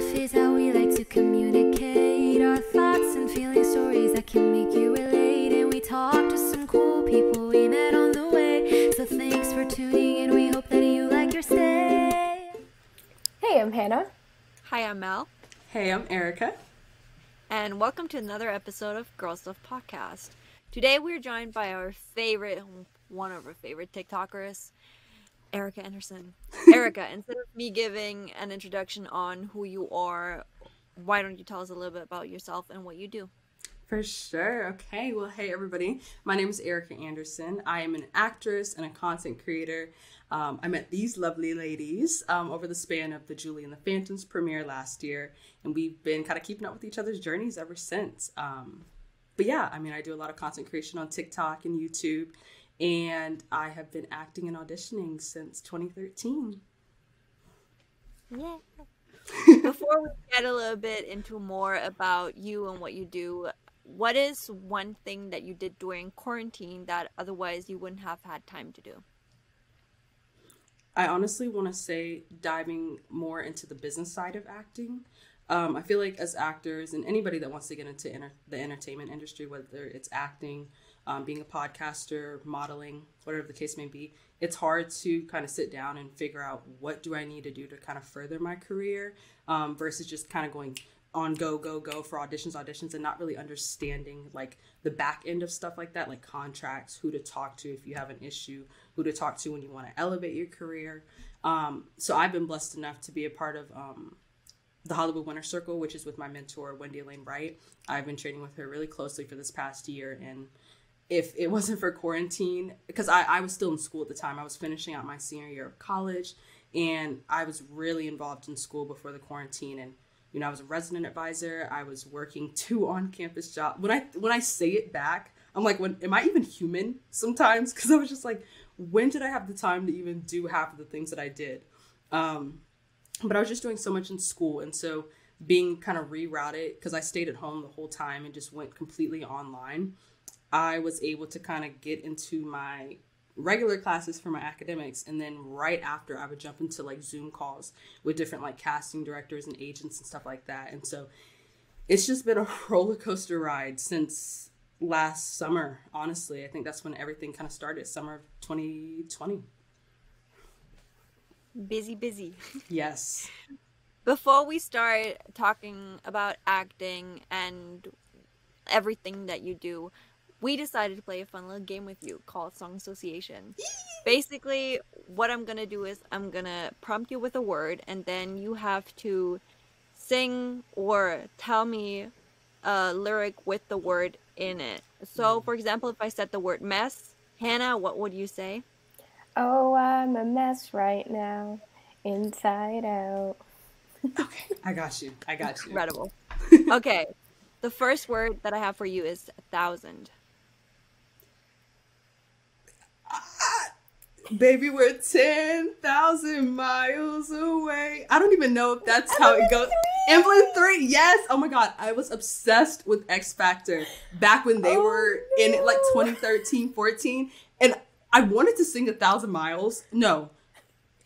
stuff is how we like to communicate our thoughts and feeling stories that can make you relate. And we talk to some cool people we met on the way. So thanks for tuning in. We hope that you like your stay. Hey, I'm Hana. Hi, I'm Mel, Hey, I'm Erycka. and welcome to another episode of Girl Stuff Podcast. Today we're joined by our favorite, one of our favorite TikTokers, Erycka Anderson. Erycka, instead of me giving an introduction on who you are, why don't you tell us a little bit about yourself and what you do? For sure. Okay. Well, hey, everybody. My name is Erycka Anderson. I am an actress and a content creator. Um, I met these lovely ladies um, over the span of the Julie and the Phantoms premiere last year, and we've been kind of keeping up with each other's journeys ever since. Um, but yeah, I mean, I do a lot of content creation on TikTok and YouTube, and I have been acting and auditioning since 2013. Yeah. Before we get a little bit into more about you and what you do, what is one thing that you did during quarantine that otherwise you wouldn't have had time to do? I honestly want to say diving more into the business side of acting. Um, I feel like as actors and anybody that wants to get into enter- the entertainment industry, whether it's acting, um, being a podcaster, modeling, whatever the case may be, it's hard to kind of sit down and figure out what do I need to do to kind of further my career um, versus just kind of going on go go go for auditions auditions and not really understanding like the back end of stuff like that like contracts who to talk to if you have an issue who to talk to when you want to elevate your career um, so i've been blessed enough to be a part of um, the hollywood winner circle which is with my mentor wendy Alane Wright. i've been training with her really closely for this past year and if it wasn't for quarantine because I, I was still in school at the time. I was finishing out my senior year of college and i was really involved in school before the quarantine. And you know i was a resident advisor. I was working two on-campus jobs when i when i say it back i'm like when am i even human sometimes? Because i was just like when did i have the time to even do half of the things that i did? Um, but i was just doing so much in school. And so being kind of rerouted because i stayed at home the whole time and just went completely online i was able to kind of get into my regular classes for my academics and then right after i would jump into like zoom calls with different like casting directors and agents and stuff like that. And so it's just been a roller coaster ride since last summer honestly. I think that's when everything kind of started summer of 2020 Busy, busy. yes. Before we start talking about acting and everything that you do, we decided to play a fun little game with you called Song Association. Basically, what I'm gonna do is I'm gonna prompt you with a word, and then you have to sing or tell me a lyric with the word in it. So, hmm. for example, if I said the word mess, Hana, what would you say? Oh, I'm a mess right now, inside out. okay i got you i got you Incredible. Okay, the first word that I have for you is thousand. Baby, we're 10,000 miles away. I don't even know if that's how it goes. Emblem 3, yes. Oh my God. I was obsessed with X Factor back when they Oh, were in it, like no. 2013, 14. And I wanted to sing A Thousand Miles. No.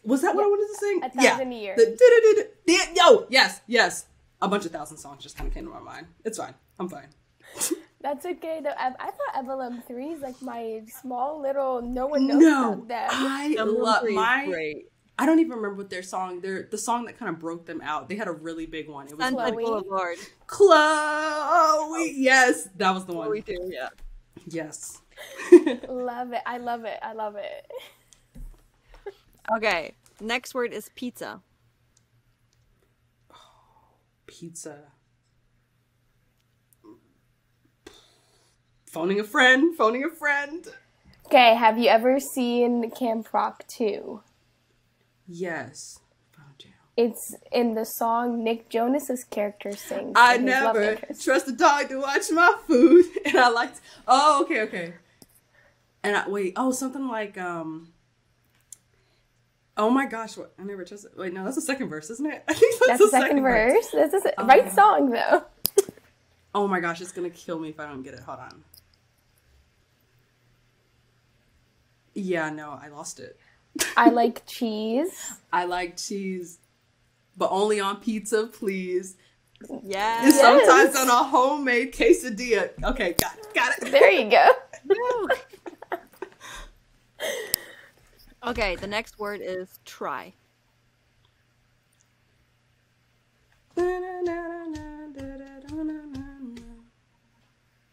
Was that what I wanted to sing? A Thousand Years. The, du-du-du-du- the- yo, yes, yes. A bunch of thousand songs just kind of came to my mind. It's fine. I'm fine. That's okay though. I, I thought Emblem 3 is like my small little, no one knows No, about them. I love my. I don't even remember what their song. Their the song that kind of broke them out. They had a really big one. It was Sunset Chloe. Boulevard. Chloe. Oh. Yes, that was the one. We do, yeah. Yes. love it. I love it. I love it. Okay, next word is pizza. Pizza. Phoning a friend. Phoning a friend. Okay, have you ever seen Camp Rock 2? Yes. It's in the song Nick Jonas's character sings. I to his love never trust a dog to watch my food, and I liked. Oh, okay, okay. And I wait. Oh, something like um. Oh my gosh! What I never trusted. Wait, no, that's the second verse, isn't it? I think that's, That's the second verse. That's the se- right Oh. song though. Oh my gosh, it's gonna kill me if I don't get it. Hold on. Yeah, no, I lost it. I like cheese. I like cheese. but only on pizza, please. Yeah. And sometimes Yes. on a homemade quesadilla. Okay, got it, got it. There you go. Okay, the next word is try.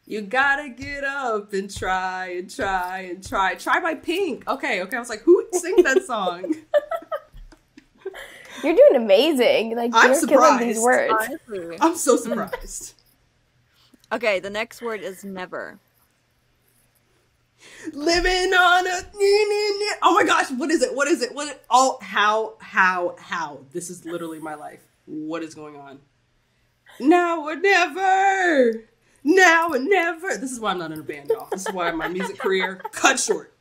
You gotta get up and try and try and try. Try by Pink. Okay, okay. I was like, who sings that song? You're doing amazing. Like I'm you're killing these surprised. words. Honestly. I'm so surprised. Okay, the next word is never. Living on a oh my gosh, what is it? What is it? What? Oh, how, how, how? This is literally my life. What is going on? Now or never. Now and never. This is why I'm not in a band, y'all. This is why my music career cut short.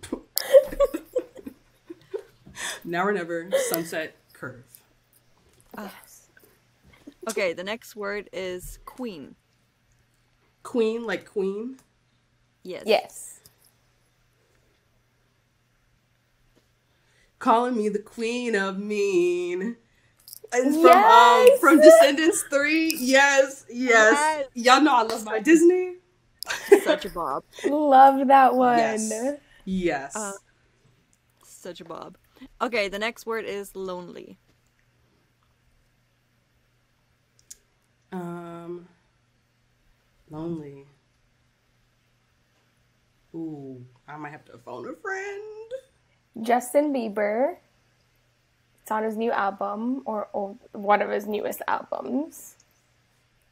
now or never. Sunset curve. Okay, the next word is queen. Queen, like queen. Yes. Yes. calling me the queen of mean. It's from Yes! um from Descendants three. Yes, yes, Yes. Y'all know I love my Disney. Such a bob. Love that one. Yes. Yes. Uh, Such a bob. Okay, the next word is lonely. um, lonely. Ooh, I might have to phone a friend. Justin Bieber. It's on his new album, or, or one of his newest albums.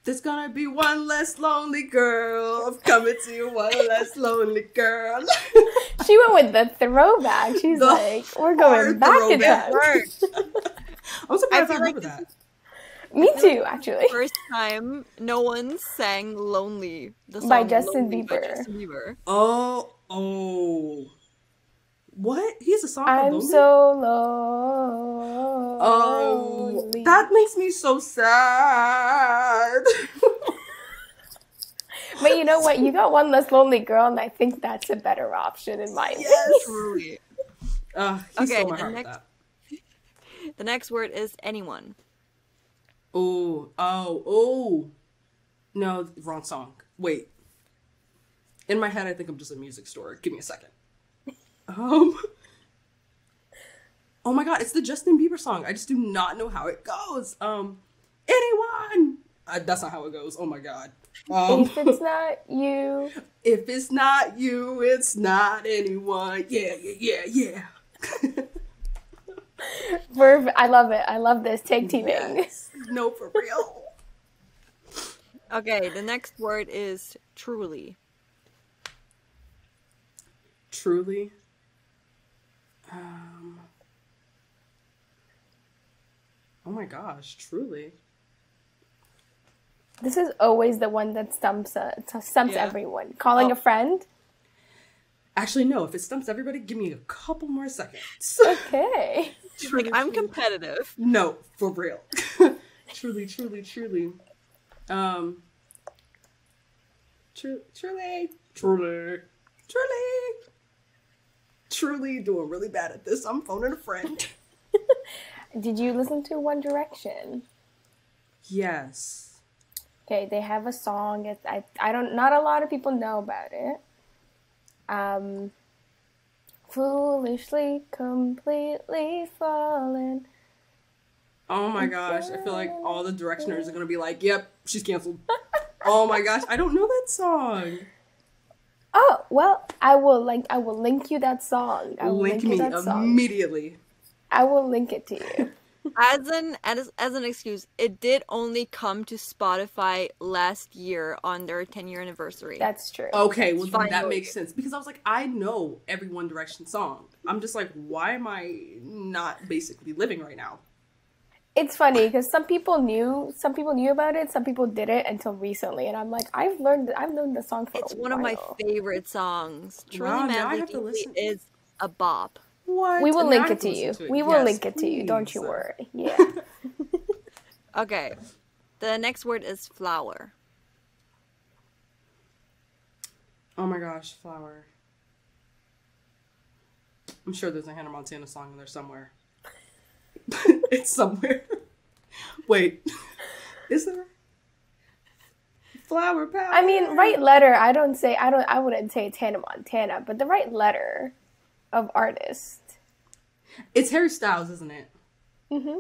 There's gonna be one less lonely girl. I'm coming to you, one less lonely girl. She went with the throwback. She's The like, we're going back in throwback. time. I'm surprised I, I feel like remember that. Me too, actually. First time no one sang "Lonely" the song By Justin Lonely by Justin Bieber. Oh, oh. What? He's a song I'm Lonely? so low. Oh, that makes me so sad. But you know what? You got one less lonely girl, and I think that's a better option in my opinion. yes. Truly. Uh, Okay, my the heart next- that. The next word is anyone. Oh, oh, oh. No, wrong song. Wait. In my head, I think I'm just a music store. Give me a second. Um. Oh my god, it's the Justin Bieber song. I just do not know how it goes. Um, anyone. Uh, that's not how it goes. Oh my god. Um, If it's not you, if it's not you, it's not anyone. Yeah, yeah, yeah, yeah. Verb, I love it. I love this tag teaming. Yes. No, for real. Okay, the next word is truly. Truly. Um. Oh my gosh, truly. This is always the one that stumps uh, stumps Yeah. everyone. Calling Oh. a friend. Actually, no. If it stumps everybody, give me a couple more seconds. Okay. She's like, I'm competitive. no, for real. truly, truly, truly. Um. Tru- truly, truly, truly, truly doing really bad at this. I'm phoning a friend. Did you listen to One Direction? yes. Okay, they have a song. It's I I don't not a lot of people know about it. Um Foolishly completely fallen. Oh my gosh, I feel like all the directioners are gonna be like, "Yep, she's canceled." oh my gosh, I don't know that song. Oh, well, I will like I will link you that song. I will Link link, me you that song. immediately. I will link it to you. As an as, as an excuse, it did only come to Spotify last year on their 10 year anniversary. That's true. Okay, well then that makes sense because I was like, I know every One Direction song. I'm just like, why am I not basically living right now? It's funny because some people knew some people knew about it, some people didn't until recently, and I'm like, I've learned I've known the song for it's a one of my favorite songs. Truly Wow, I Madly have to Deeply listen. is a bop. What? We will Now link it to you. listen We will Yes, link it to you. Don't you worry. Yeah. Okay. The next word is flower. Oh my gosh, flower. I'm sure there's a Hannah Montana song in there somewhere. it's somewhere. Wait, is there flower power? I mean, right letter. I don't say. I don't. I wouldn't say it's Hannah Montana, but the right letter of artist. It's Harry Styles, isn't it? Mm-hmm.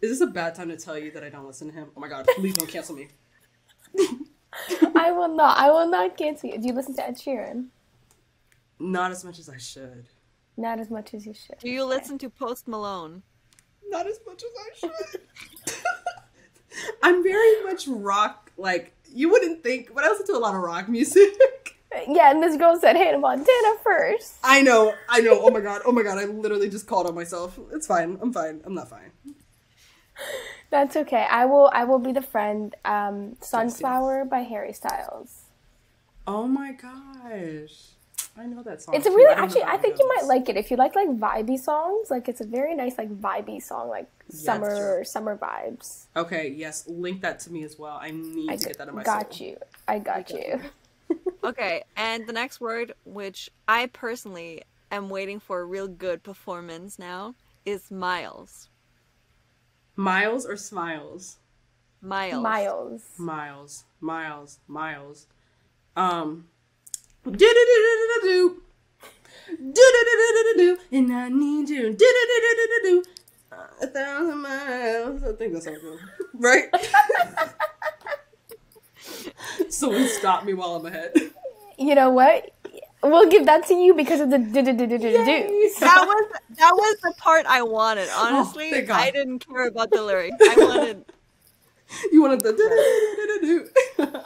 Is this a bad time to tell you that I don't listen to him? Oh my god, please don't cancel me. I will not. I will not cancel you. Do you listen to Ed Sheeran? Not as much as I should. Not as much as you should. Do you listen to Post Malone? Not as much as I should. I'm very much rock. Like you wouldn't think, but I listen to a lot of rock music. Yeah, and this girl said Hannah Montana first. I know, I know. Oh my god, oh my god. I literally just called on myself. It's fine. I'm fine. I'm not fine. That's okay. I will. I will be the friend. Um, Sunflower by Harry Styles. Oh my gosh. I know that song. It's a too. really I don't know actually. I think you might like it if you like like vibey songs. Like it's a very nice like vibey song, like that's summer summer vibes. Okay, yes, link that to me as well. I need I to get that in my got soul. you. I got you. Okay, and the next word, which I personally am waiting for a real good performance now, is miles. Miles or smiles? Miles. Miles. Miles, miles, miles. Um. Do do do do do do. Do do do do do do. And I need you. Do do do do do do. A thousand miles. I think that's how it goes. Right? Someone stop me while I'm ahead. You know what? We'll give that to you because of the do do do do do do. That was that was the part I wanted. Oh, honestly, Oh. I didn't care about the lyrics. I wanted You wanted the do do do do do.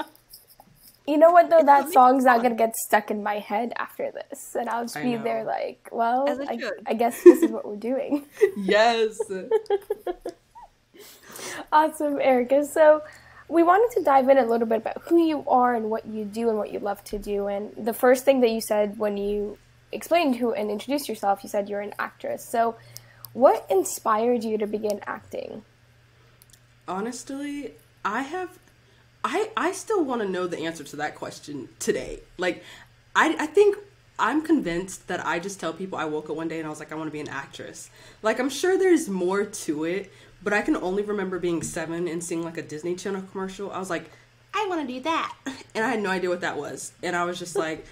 You know what though? That song's not gonna get stuck in my head after this, and I'll just be there like, well, I. I guess this is what we're doing. Yes. Awesome, Erycka. So we wanted to dive in a little bit about who you are and what you do and what you love to do. And the first thing that you said when you explained who and introduced yourself, you said you're an actress. So what inspired you to begin acting? honestly i have i i still want to know the answer to that question today like i i think i'm convinced that i just tell people i woke up one day and i was like i want to be an actress like i'm sure there's more to it but i can only remember being seven and seeing like a disney channel commercial i was like i want to do that and i had no idea what that was and i was just like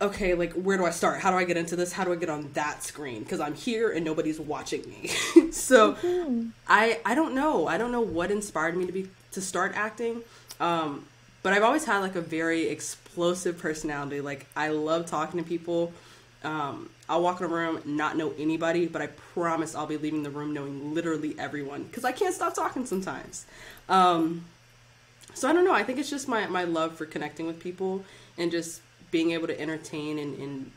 okay, like where do I start? How do I get into this? How do I get on that screen? Because I'm here and nobody's watching me. so mm-hmm. I I don't know. I don't know what inspired me to be to start acting. Um, but I've always had like a very explosive personality. Like I love talking to people. Um, I'll walk in a room, not know anybody, but I promise I'll be leaving the room knowing literally everyone because I can't stop talking sometimes. Um, so I don't know. I think it's just my, my love for connecting with people and just being able to entertain and, and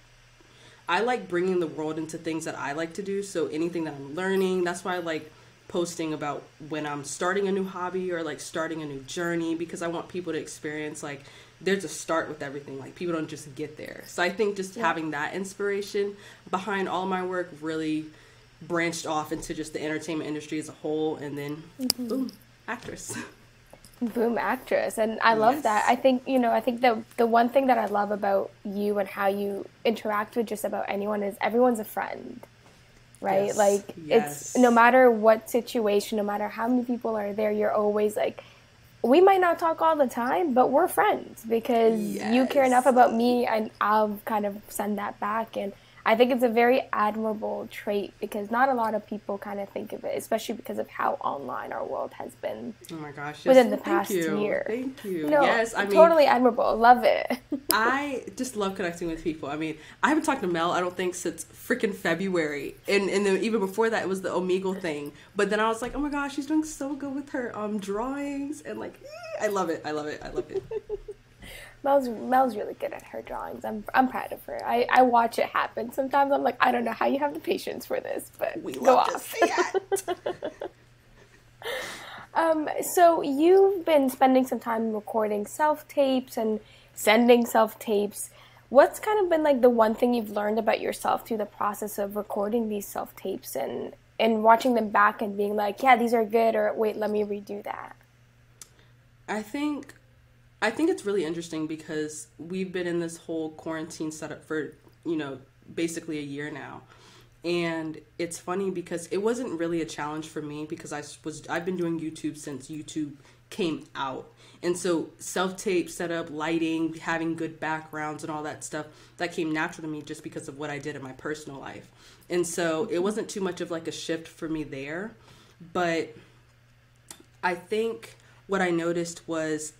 I like bringing the world into things that I like to do. So anything that I'm learning, that's why I like posting about when I'm starting a new hobby or like starting a new journey because I want people to experience like there's a start with everything. Like people don't just get there. So I think just having that inspiration behind all my work really branched off into just the entertainment industry as a whole and then mm-hmm. boom, actress. Boom actress and I love that. I think, you know, I think the the one thing that I love about you and how you interact with just about anyone is everyone's a friend. Right? Yes, Like yes. it's no matter what situation, no matter how many people are there, you're always like we might not talk all the time, but we're friends because you care enough about me and I'll kind of send that back and I think it's a very admirable trait because not a lot of people kind of think of it, especially because of how online our world has been. Oh my gosh! Yes. Within the Thank past you. year. Thank you. No, yes, I mean, totally admirable. Love it. I just love connecting with people. I mean, I haven't talked to Mel. I don't think since freaking February, and and then even before that, it was the Omegle thing. But then I was like, oh my gosh, she's doing so good with her um drawings, and like, I love it. I love it. I love it. Mel's Mel's really good at her drawings. I'm I'm proud of her. I, I watch it happen. Sometimes I'm like, I don't know how you have the patience for this, but We go off. Um, so you've been spending some time recording self tapes and sending self tapes. What's kind of been like the one thing you've learned about yourself through the process of recording these self tapes and and watching them back and being like, yeah, these are good, or wait, let me redo that. I think I think it's really interesting because we've been in this whole quarantine setup for, you know, basically a year now. and it's funny because it wasn't really a challenge for me because I was I've been doing YouTube since YouTube came out. And so self tape setup, lighting, having good backgrounds and all that stuff, that came natural to me just because of what I did in my personal life. And so it wasn't too much of like a shift for me there. But I think what I noticed was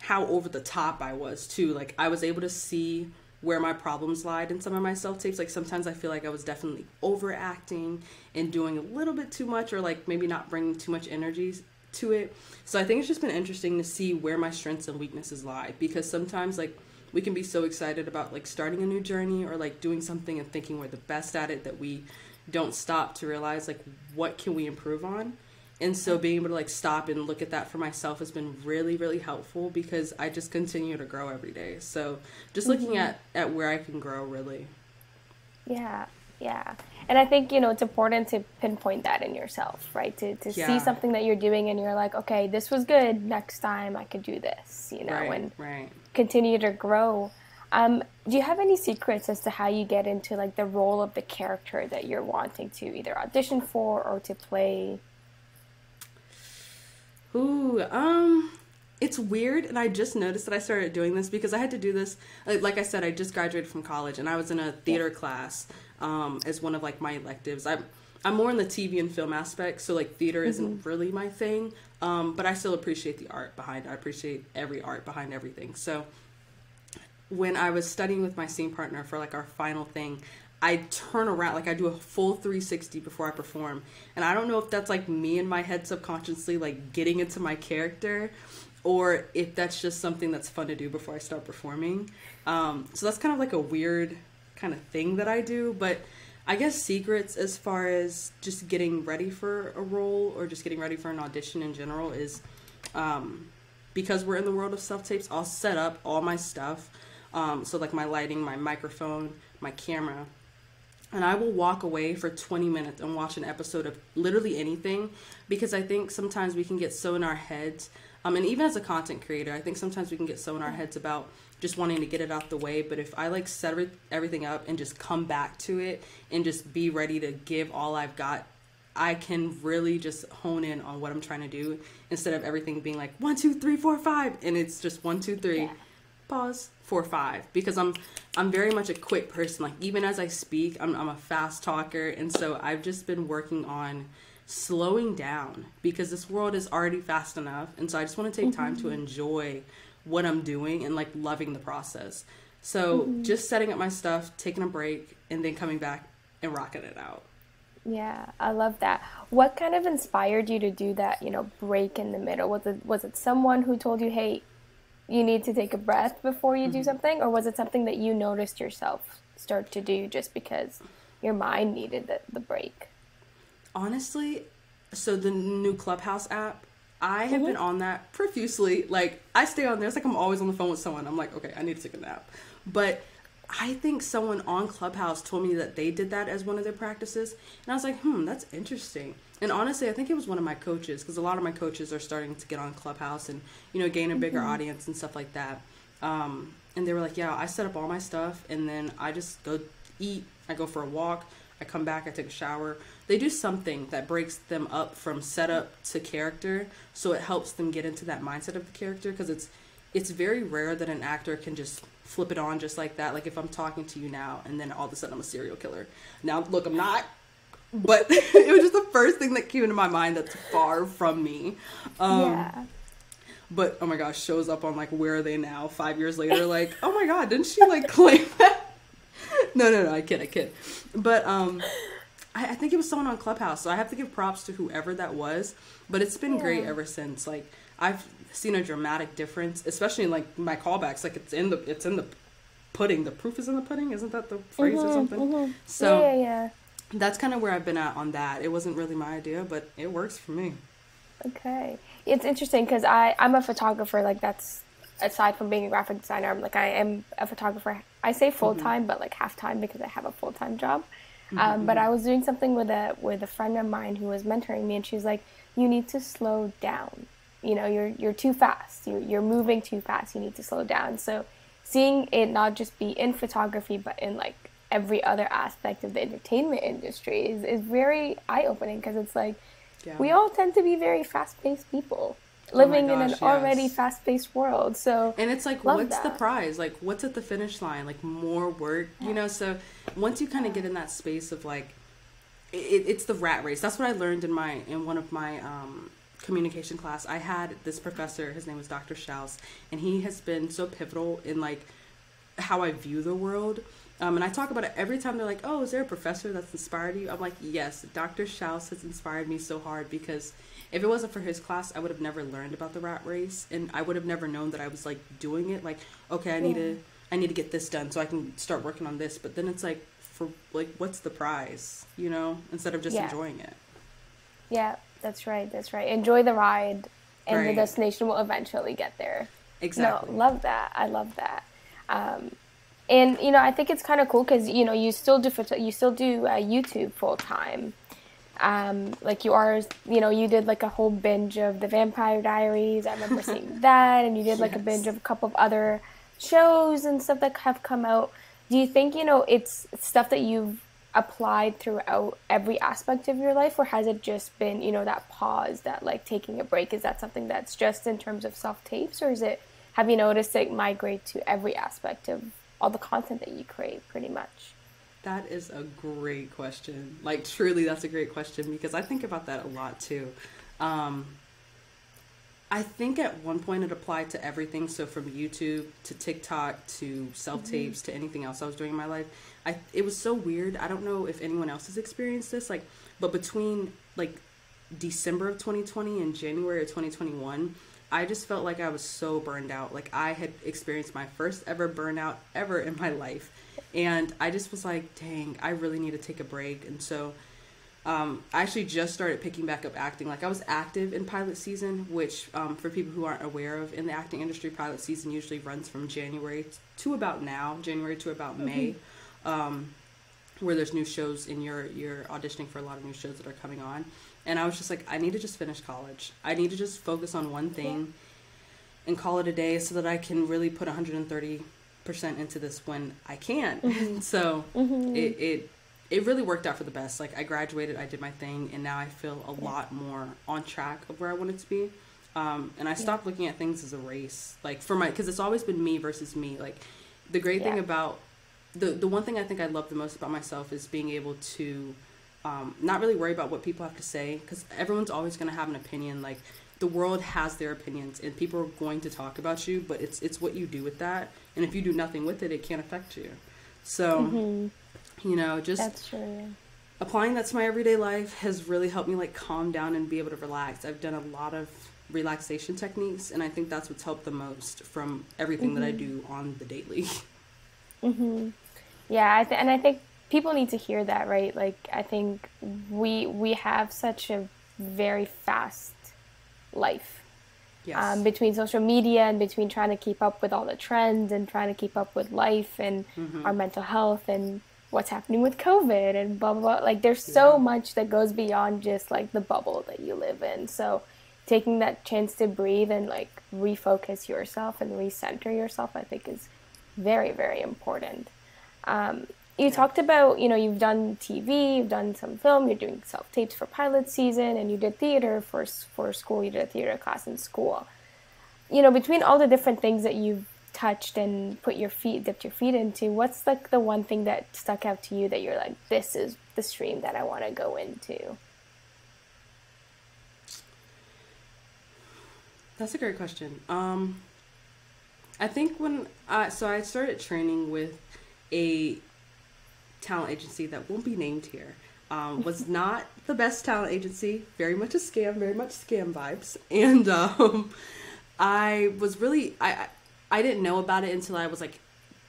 how over the top I was too. Like I was able to see where my problems lied in some of my self tapes. Like sometimes I feel like I was definitely overacting and doing a little bit too much, or like maybe not bringing too much energy to it. So I think it's just been interesting to see where my strengths and weaknesses lie because sometimes like we can be so excited about like starting a new journey or like doing something and thinking we're the best at it that we don't stop to realize like what can we improve on and so being able to like stop and look at that for myself has been really really helpful because i just continue to grow every day. So just mm-hmm. looking at at where i can grow really. Yeah yeah. And i think you know it's important to pinpoint that in yourself right? To, to yeah. see something that you're doing and you're like okay this was good. Next time i could do this you know right, and right. continue to grow. Um, do you have any secrets as to how you get into like the role of the character that you're wanting to either audition for or to play Ooh, um, it's weird, and I just noticed that I started doing this because I had to do this. Like, like I said, I just graduated from college, and I was in a theater class um, as one of like my electives. I'm I'm more in the TV and film aspect, so like theater mm-hmm. isn't really my thing. Um, but I still appreciate the art behind. I appreciate every art behind everything. So when I was studying with my scene partner for like our final thing, I turn around, like I do a full 360 before I perform. And I don't know if that's like me in my head subconsciously, like getting into my character, or if that's just something that's fun to do before I start performing. Um, so that's kind of like a weird kind of thing that I do. But I guess secrets as far as just getting ready for a role or just getting ready for an audition in general is um, because we're in the world of self tapes, I'll set up all my stuff. Um, so, like my lighting, my microphone, my camera and I will walk away for 20 minutes and watch an episode of literally anything because I think sometimes we can get so in our heads. Um, and even as a content creator, I think sometimes we can get so in our heads about just wanting to get it out the way. But if I like set everything up and just come back to it and just be ready to give all I've got, I can really just hone in on what I'm trying to do instead of everything being like one, two, three, four, five, and it's just one, two, three. Yeah pause four five because i'm i'm very much a quick person like even as i speak i'm, I'm a fast talker and so i've just been working on slowing down because this world is already fast enough and so i just want to take mm-hmm. time to mm-hmm. enjoy what i'm doing and like loving the process so mm-hmm. just setting up my stuff taking a break and then coming back and rocking it out yeah, I love that. What kind of inspired you to do that, you know, break in the middle? Was it was it someone who told you, "Hey, you need to take a breath before you mm-hmm. do something, or was it something that you noticed yourself start to do just because your mind needed the, the break? Honestly, so the new Clubhouse app, I have mm-hmm. been on that profusely. Like I stay on there. It's like I'm always on the phone with someone. I'm like, okay, I need to take a nap. But I think someone on Clubhouse told me that they did that as one of their practices, and I was like, hmm, that's interesting. And honestly, I think it was one of my coaches because a lot of my coaches are starting to get on Clubhouse and you know gain a bigger mm-hmm. audience and stuff like that. Um, and they were like, yeah, I set up all my stuff and then I just go eat. I go for a walk. I come back. I take a shower. They do something that breaks them up from setup to character, so it helps them get into that mindset of the character because it's it's very rare that an actor can just flip it on just like that. Like if I'm talking to you now and then all of a sudden I'm a serial killer. Now look, I'm not but it was just the first thing that came into my mind that's far from me. Um, yeah. But oh my gosh, shows up on like where are they now? Five years later, like oh my god, didn't she like claim that? no, no, no, I kid, I kid. But um, I, I, think it was someone on Clubhouse, so I have to give props to whoever that was. But it's been yeah. great ever since. Like I've seen a dramatic difference, especially in like my callbacks. Like it's in the it's in the pudding. The proof is in the pudding. Isn't that the phrase mm-hmm, or something? Mm-hmm. So yeah, yeah, yeah that's kind of where I've been at on that. It wasn't really my idea, but it works for me. Okay, it's interesting because I I'm a photographer. Like that's aside from being a graphic designer, I'm like I am a photographer. I say full time, mm-hmm. but like half time because I have a full time job. Mm-hmm. Um, but I was doing something with a with a friend of mine who was mentoring me, and she's like, "You need to slow down. You know, you're you're too fast. You're you're moving too fast. You need to slow down." So, seeing it not just be in photography, but in like every other aspect of the entertainment industry is, is very eye opening because it's like Yeah. we all tend to be very fast paced people Oh living in an gosh, already fast paced world. So And it's like, what's the prize? Like, what's at the finish line? Like, more work, you know? So, once you kind of get in that space of like, it, it's the rat race. That's what I learned in my in one of my um, communication class. I had this professor. His name was Dr. Schaus, and he has been so pivotal in like how I view the world. Um, and I talk about it every time they're like, "Oh, is there a professor that's inspired you?" I'm like, "Yes, Dr. Schaus has inspired me so hard because if it wasn't for his class, I would have never learned about the rat race, and I would have never known that I was like doing it. Like, okay, I need to, I need to get this done so I can start working on this. But then it's like, for like, what's the prize? You know, instead of just Yeah. enjoying it. yeah, that's right. That's right. Enjoy the ride, and the destination will eventually get there. Exactly. No, love that. I love that. Um, and you know, I think it's kind of cool because you know you still do you still do uh, YouTube full time. Um, like you are, you know, you did like a whole binge of the Vampire Diaries. I remember seeing that, and you did like a binge of a couple of other shows and stuff that have come out. Do you think you know it's stuff that you've applied throughout every aspect of your life, or has it just been you know that pause, that like taking a break? Is that something that's just in terms of self tapes, or is it have you noticed it migrate to every aspect of all the content that you create, pretty much? That is a great question. Like truly, that's a great question because I think about that a lot too. Um, I think at one point it applied to everything. So from YouTube to TikTok to self tapes to anything else I was doing in my life. I it was so weird. I don't know if anyone else has experienced this. Like, but between like December of 2020 and January of 2021, I just felt like I was so burned out. Like I had experienced my first ever burnout ever in my life. And I just was like, dang, I really need to take a break. And so um, I actually just started picking back up acting. Like I was active in pilot season, which um, for people who aren't aware of, in the acting industry, pilot season usually runs from January to about now, January to about May, um, where there's new shows and you're you're auditioning for a lot of new shows that are coming on. And I was just like, I need to just finish college. I need to just focus on one thing and call it a day so that I can really put 130 percent into this when I can. so it, it it really worked out for the best. Like I graduated, I did my thing, and now I feel a lot more on track of where I wanted to be. Um, and I stopped looking at things as a race, like for my because it's always been me versus me. Like the great thing about the the one thing I think I love the most about myself is being able to um, not really worry about what people have to say because everyone's always going to have an opinion. Like the world has their opinions and people are going to talk about you, but it's it's what you do with that. And if you do nothing with it, it can't affect you. So mm-hmm. you know, just That's true. applying that to my everyday life has really helped me like calm down and be able to relax. I've done a lot of relaxation techniques, and I think that's what's helped the most from everything that I mm-hmm. do on the daily. Mm-hmm. Yeah, I th- and I think people need to hear that, right? Like, I think we we have such a very fast life Yes. um, between social media and between trying to keep up with all the trends and trying to keep up with life and our mental health and what's happening with COVID and blah blah blah. Like, there's so Yeah. much that goes beyond just like the bubble that you live in. So, taking that chance to breathe and like refocus yourself and recenter yourself, I think is very very important. Um, you talked about, you know, you've done TV, you've done some film, you're doing self tapes for pilot season, and you did theater for for school. You did a theater class in school. You know, between all the different things that you've touched and put your feet, dipped your feet into, what's like the one thing that stuck out to you that you're like, this is the stream that I want to go into? That's a great question. Um, I think when I so I started training with a talent agency that won't be named here. Um, was not the best talent agency. Very much a scam. Very much scam vibes. And um, I was really I I didn't know about it until I was like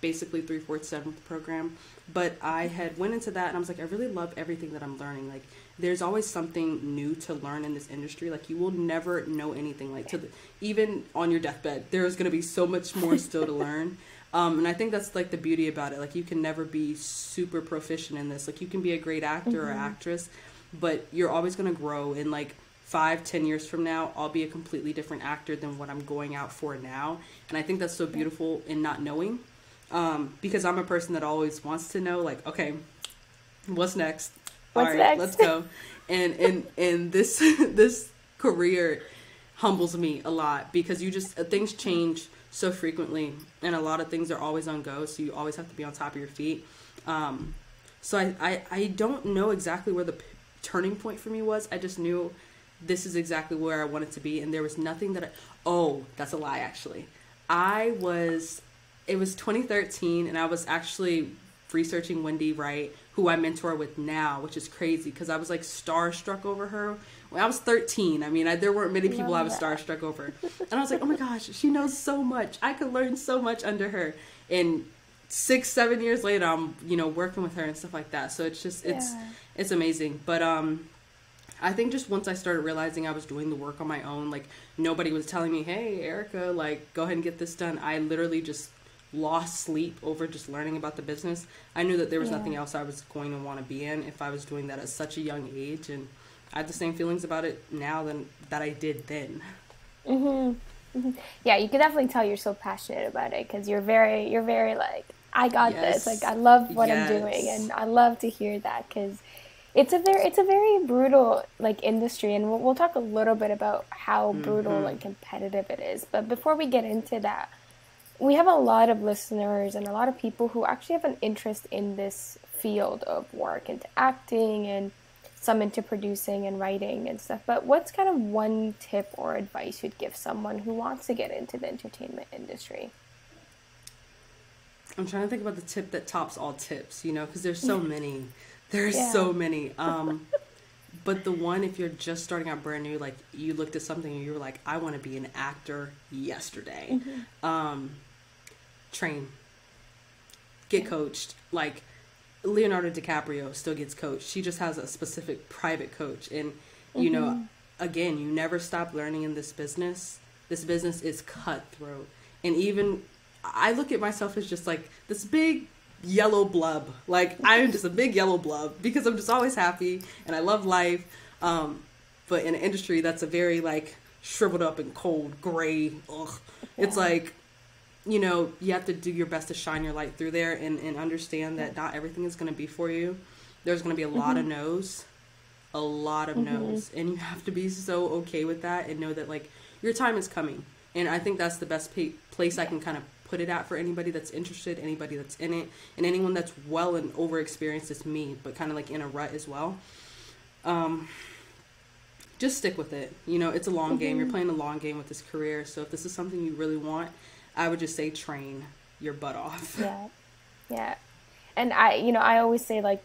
basically three fourths done with the program. But I had went into that and I was like, I really love everything that I'm learning. Like, there's always something new to learn in this industry. Like, you will never know anything. Like, to the, even on your deathbed, there's gonna be so much more still to learn. Um, and I think that's like the beauty about it. Like, you can never be super proficient in this. Like, you can be a great actor or actress, but you're always gonna grow. And like five, ten years from now, I'll be a completely different actor than what I'm going out for now. And I think that's so beautiful in not knowing um, because I'm a person that always wants to know, like, okay, what's next? What's All right, next? let's go. And and and this this career humbles me a lot because you just uh, things change so frequently, and a lot of things are always on go, so you always have to be on top of your feet. Um, so I, I I don't know exactly where the p- turning point for me was. I just knew this is exactly where I wanted to be, and there was nothing that I. Oh, that's a lie. Actually, I was. It was 2013, and I was actually researching Wendy Wright, who I mentor with now, which is crazy because I was like starstruck over her when I was 13. I mean, I, there weren't many people I was starstruck over, and I was like, oh my gosh, she knows so much. I could learn so much under her. And six, seven years later, I'm you know working with her and stuff like that. So it's just it's Yeah. it's amazing. But um, I think just once I started realizing I was doing the work on my own, like nobody was telling me, "Hey, Erycka, like go ahead and get this done." I literally just lost sleep over just learning about the business. I knew that there was Yeah. nothing else I was going to want to be in if I was doing that at such a young age, and I have the same feelings about it now than that I did then. Mm-hmm. Mm-hmm. Yeah, you can definitely tell you're so passionate about it because you're very, you're very like, I got Yes. this. Like, I love what I'm doing, and I love to hear that because it's a very, it's a very brutal like industry, and we'll, we'll talk a little bit about how brutal mm-hmm. and competitive it is. But before we get into that, we have a lot of listeners and a lot of people who actually have an interest in this field of work into acting and some into producing and writing and stuff. But what's kind of one tip or advice you'd give someone who wants to get into the entertainment industry? I'm trying to think about the tip that tops all tips, you know, because there's so many. There's Yeah. so many. Um, but the one, if you're just starting out brand new, like you looked at something and you were like, I want to be an actor yesterday. Um, train, get coached. Like Leonardo DiCaprio still gets coached. She just has a specific private coach. And, you know, again, you never stop learning in this business. This business is cutthroat. And even I look at myself as just like this big yellow blub. Like I am just a big yellow blub because I'm just always happy and I love life. Um, but in an industry that's a very like shriveled up and cold, gray. Ugh. It's like you know, you have to do your best to shine your light through there and, and understand that not everything is going to be for you. There's going to be a lot of mm-hmm. no's, a lot of mm-hmm. no's, and you have to be so okay with that and know that like your time is coming. And I think that's the best pa- place I can kind of put it at for anybody that's interested, anybody that's in it, and anyone that's well and over experienced as me, but kind of like in a rut as well. Um, just stick with it. You know, it's a long game. You're mm-hmm. playing a long game with this career. So if this is something you really want, I would just say train your butt off. Yeah. Yeah. And I, you know, I always say like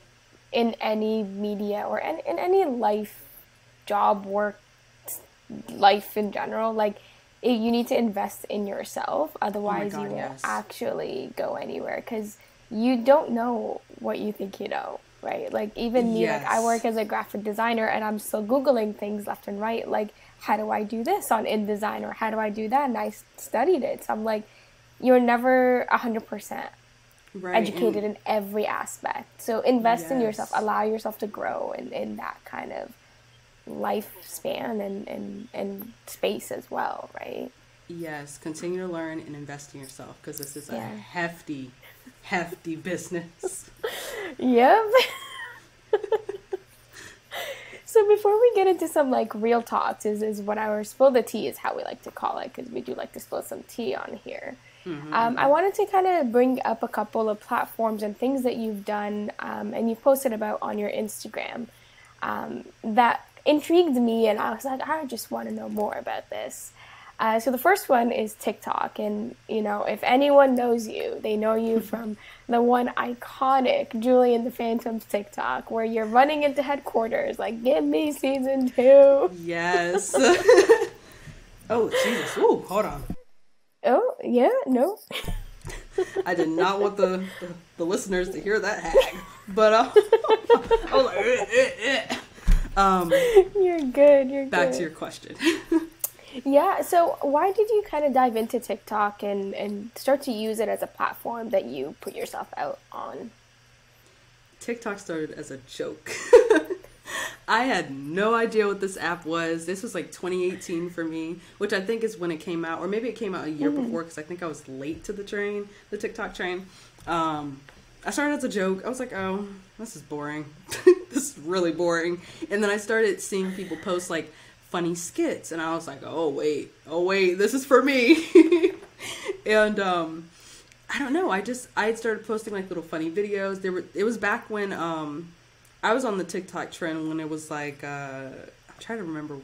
in any media or in, in any life, job, work, life in general, like it, you need to invest in yourself. Oh Otherwise, Oh God, you won't yes. actually go anywhere because you don't know what you think you know, right? Like even me, like I work as a graphic designer and I'm still Googling things left and right. Like, how do I do this on InDesign or how do I do that? And I studied it. So I'm like, you're never 100% Right. educated and- in every aspect. So invest in yourself, allow yourself to grow in, in that kind of lifespan and, and, and space as well, right? Yes, continue to learn and invest in yourself because this is a hefty, hefty business. Yep. so before we get into some like real talks, is is what our spill the tea is how we like to call it because we do like to spill some tea on here. Um, I wanted to kind of bring up a couple of platforms and things that you've done um, and you've posted about on your Instagram um, that intrigued me, and I was like, I just want to know more about this. Uh, so the first one is TikTok, and you know, if anyone knows you, they know you from the one iconic Julie and the Phantoms TikTok, where you're running into headquarters like, "Give me season two. Yes. oh Jesus! Ooh, hold on. Oh yeah, no, I did not want the, the, the listeners to hear that hag, but uh, I was like, eh, eh, eh. um, you're good. You're good. back good. to your question. Yeah, so why did you kind of dive into TikTok and, and start to use it as a platform that you put yourself out on? TikTok started as a joke. I had no idea what this app was. This was like 2018 for me, which I think is when it came out, or maybe it came out a year Mm-hmm. before because I think I was late to the train, the TikTok train. Um, I started as a joke. I was like, oh, this is boring. this is really boring. And then I started seeing people post like funny skits, and I was like, oh, wait, oh, wait, this is for me. and, um, I don't know. I just I had started posting like little funny videos. There were it was back when um I was on the TikTok trend when it was like uh I'm trying to remember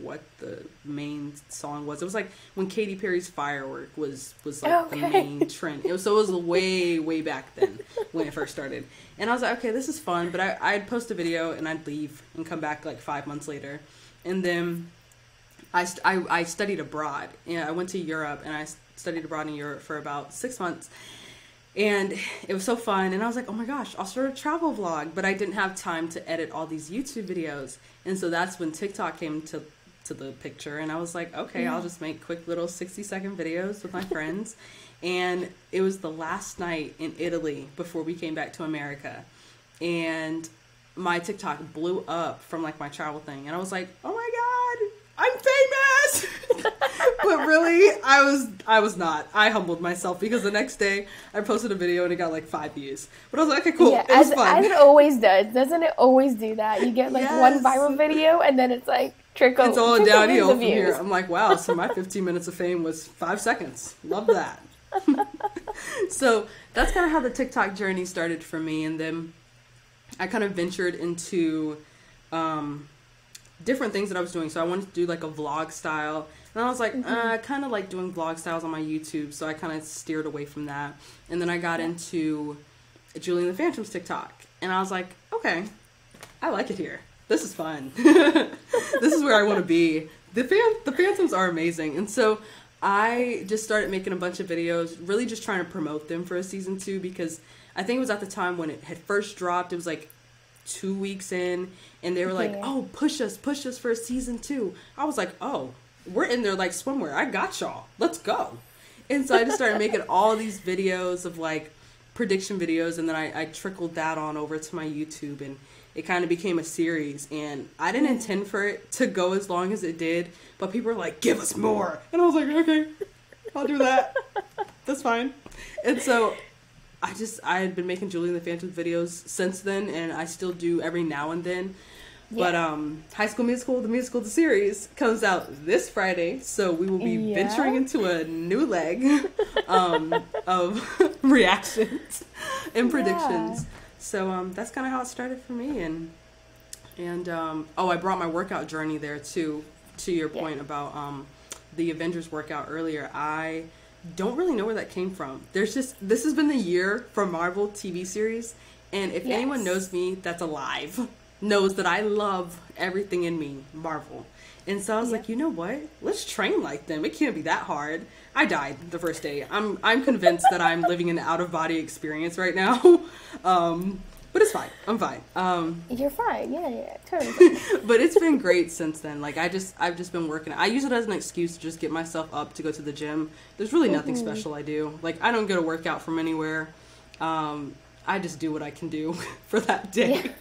what the main song was. It was like when Katy Perry's Firework was was like the main trend. It was so it was way way back then when it first started. And I was like, okay, this is fun. But I I'd post a video and I'd leave and come back like five months later, and then I, st- I, I studied abroad. Yeah, I went to Europe and I studied abroad in Europe for about six months. And it was so fun. And I was like, oh my gosh, I'll start a travel vlog. But I didn't have time to edit all these YouTube videos. And so that's when TikTok came to, to the picture. And I was like, okay, I'll mm. just make quick little 60 second videos with my friends. And it was the last night in Italy before we came back to America. And my TikTok blew up from like my travel thing. And I was like, oh my God, I'm famous. but really, I was I was not. I humbled myself because the next day I posted a video and it got like five views. But I was like, okay, cool. Yeah, it was as, fun. as it always does. Doesn't it always do that? You get like one viral video and then it's like trickle. it's all trickle downhill from here. I'm like, wow, so my 15 minutes of fame was five seconds. Love that. so that's kind of how the TikTok journey started for me. And then I kind of ventured into um, different things that I was doing. So I wanted to do like a vlog style. And I was like, uh, I kind of like doing vlog styles on my YouTube. So I kind of steered away from that. And then I got into Julie and the Phantom's TikTok. And I was like, okay, I like it here. This is fun. this is where I want to be. The fan, the Phantoms are amazing, and so I just started making a bunch of videos, really just trying to promote them for a season two because I think it was at the time when it had first dropped. It was like two weeks in, and they were like, Yeah. "Oh, push us, push us for a season two. I was like, "Oh, we're in there like swimwear. I got y'all. Let's go." And so I just started making all these videos of like prediction videos, and then I, I trickled that on over to my YouTube, and it kind of became a series. And I didn't hmm. intend for it to go as long as it did, but people were like, "Give us more," and I was like, "Okay, I'll do that. That's fine." And so I just I had been making Julie and the Phantom videos since then, and I still do every now and then. But um, High School Musical, the musical, the series comes out this Friday, so we will be Yeah. venturing into a new leg um, of reactions and predictions. Yeah. So um, that's kind of how it started for me, and and um, oh, I brought my workout journey there too. To your Yeah. point about um, the Avengers workout earlier, I don't really know where that came from. There's just this has been the year for Marvel TV series, and if anyone knows me that's alive, knows that I love everything in me Marvel. And so I was Yeah. like, you know what? Let's train like them. It can't be that hard. I died the first day. I'm I'm convinced that I'm living an out of body experience right now. Um, but it's fine. I'm fine. Um, You're fine. Yeah, yeah, totally. but it's been great since then. Like I just I've just been working. I use it as an excuse to just get myself up to go to the gym. There's really nothing Mm-hmm. special I do. Like I don't go to work out from anywhere. Um, I just do what I can do for that day.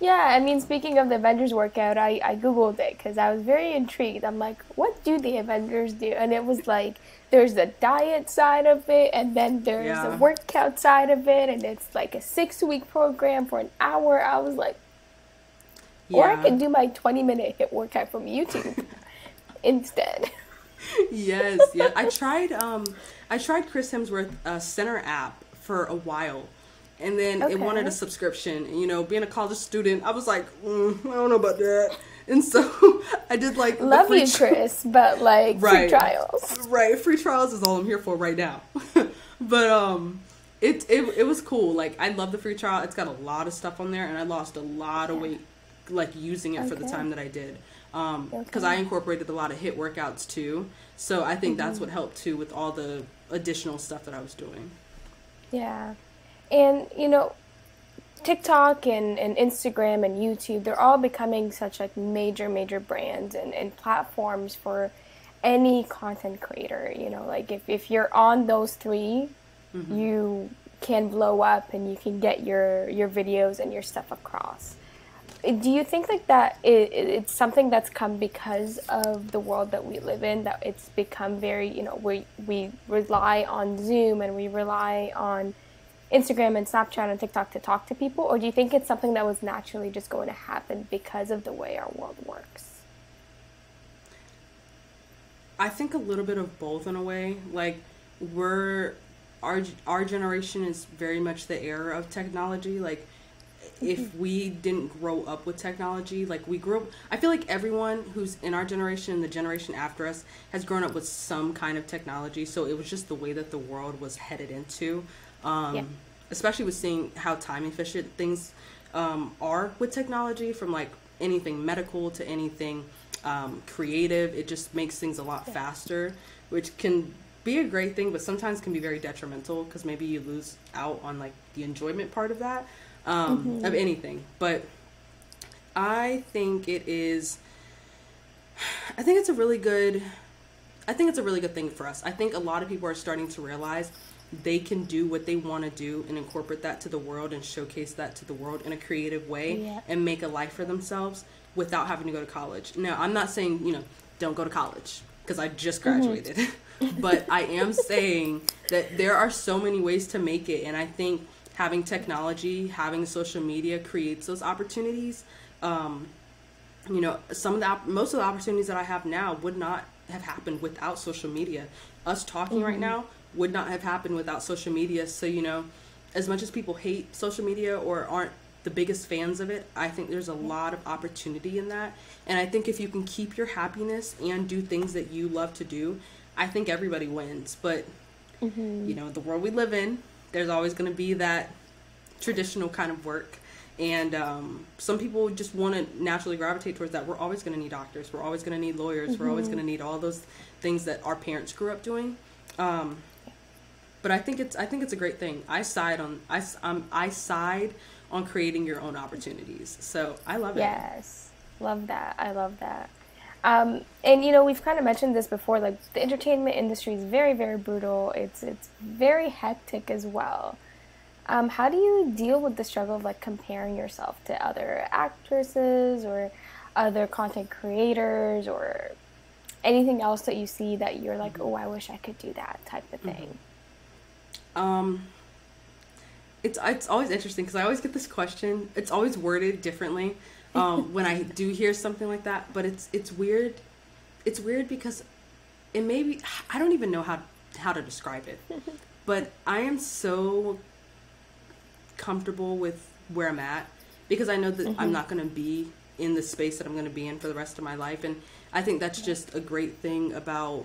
Yeah, I mean, speaking of the Avengers workout, I, I Googled it because I was very intrigued. I'm like, what do the Avengers do? And it was like, there's the diet side of it, and then there's Yeah. the workout side of it, and it's like a six week program for an hour. I was like, or I Yeah. can do my 20 minute HIIT workout from YouTube instead. yes, yeah. I tried um I tried Chris Hemsworth uh, Centr app for a while. And then it wanted a subscription. And, you know, being a college student, I was like, mm, I don't know about that. And so I did like Love free you, tri- Chris, but like free trials. right free trials is all i'm here for right now. But um it, it it was cool. Like i love the free trial. It's got a lot of stuff on there and i lost a lot of weight like using it for the time that i did. Um because Okay. i incorporated a lot of HIIT workouts too. So i think that's what helped too with all the additional stuff that i was doing. Yeah. And, you know, TikTok and, and Instagram and YouTube, they're all becoming such like major, major brands and, and platforms for any content creator. You know, like if, if you're on those 3 mm-hmm. you can blow up and you can get your your videos and your stuff across do you think like that it, it's something that's come because of the world that we live in that it's become very you know we we rely on zoom and we rely on instagram and snapchat and tiktok to talk to people or do you think it's something that was naturally just going to happen because of the way our world works? I think a little bit of both in a way. Like we're our our generation is very much the era of technology. Like if mm-hmm. we didn't grow up with technology like we grew up i feel like everyone who's in our generation and the generation after us has grown up with some kind of technology. So it was just the way that the world was headed into um, yeah. especially with seeing how time efficient things um, are with technology from like anything medical to anything um, creative it just makes things a lot faster which can be a great thing but sometimes can be very detrimental because maybe you lose out on like the enjoyment part of that um, mm-hmm. of anything. But I think it is. I think it's a really good. I think it's a really good thing for us. I think a lot of people are starting to realize they can do what they want to do and incorporate that to the world and showcase that to the world in a creative way yeah. and make a life for themselves without having to go to college. Now, I'm not saying, you know, don't go to college because I just mm-hmm. graduated. Mm-hmm. but I am saying that there are so many ways to make it and I think having technology, having social media creates those opportunities. Um, you know, some of the most of the opportunities that I have now would not have happened without social media. Us talking mm-hmm. right now would not have happened without social media. So, you know, as much as people hate social media or aren't the biggest fans of it, I think there's a lot of opportunity in that. And I think if you can keep your happiness and do things that you love to do, I think everybody wins. But, mm-hmm. you know, the world we live in, there's always going to be that traditional kind of work. And um, some people just want to naturally gravitate towards that. We're always going to need doctors. We're always going to need lawyers. Mm-hmm. We're always mm-hmm. going to need all those things that our parents grew up doing. Um, but I think it's I think it's a great thing. I side on I um, I side on creating your own opportunities. So I love it. Yes, love that. I love that. Um, and you know we've kind of mentioned this before. Like the entertainment industry is very very brutal. It's it's very hectic as well. Um, how do you deal with the struggle of like comparing yourself to other actresses or other content creators or anything else that you see that you're like, oh, I wish I could do that type of thing? Mm-hmm. Um, it's it's always interesting because I always get this question. It's always worded differently um, when I do hear something like that, but it's it's weird. It's weird because it may be I don't even know how how to describe it, but I am so comfortable with where I'm at because I know that mm-hmm. I'm not going to be in the space that I'm going to be in for the rest of my life. And I think that's just a great thing about,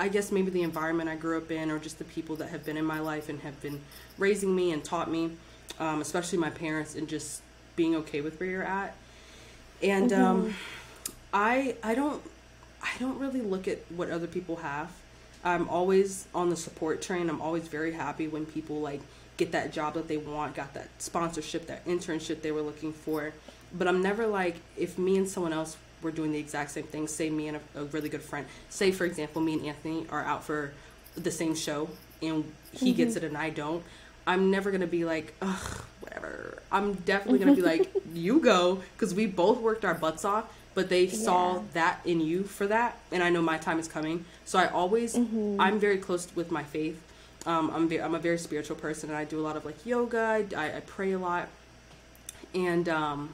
I guess, maybe the environment I grew up in or just the people that have been in my life and have been raising me and taught me, um, especially my parents, and just being okay with where you're at. And mm-hmm. um, I, I don't, I don't really look at what other people have. I'm always on the support train. I'm always very happy when people like get that job that they want, got that sponsorship, that internship they were looking for. But I'm never like, if me and someone else were doing the exact same thing, say me and a, a really good friend, say for example, me and Anthony are out for the same show and he mm-hmm. gets it and I don't, I'm never gonna be like, ugh, whatever. I'm definitely gonna be like, you go, because we both worked our butts off, but they yeah. saw that in you for that, and I know my time is coming. So I always, mm-hmm. I'm very close with my faith, um, I'm I'm a very spiritual person, and I do a lot of like yoga. I, I pray a lot, and um,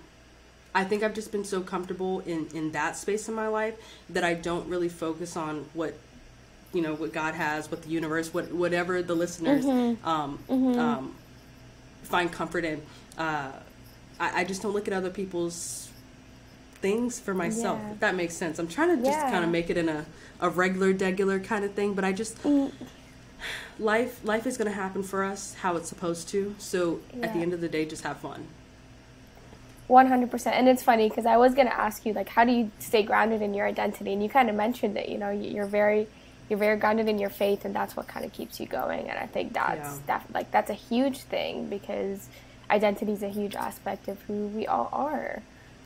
I think I've just been so comfortable in in that space in my life that I don't really focus on what you know what God has, what the universe, what whatever the listeners mm-hmm. Um, mm-hmm. Um, find comfort in. Uh, I, I, just don't look at other people's things for myself. Yeah. If that makes sense. I'm trying to just yeah. kind of make it in a a regular, regular kind of thing, but I just. Mm life life is going to happen for us how it's supposed to. So yeah. at the end of the day, just have fun. 100% and it's funny because i was going to ask you like how do you stay grounded in your identity? And you kind of mentioned it you know you're very you're very grounded in your faith and that's what kind of keeps you going. And i think that's yeah. that like that's a huge thing because identity is a huge aspect of who we all are.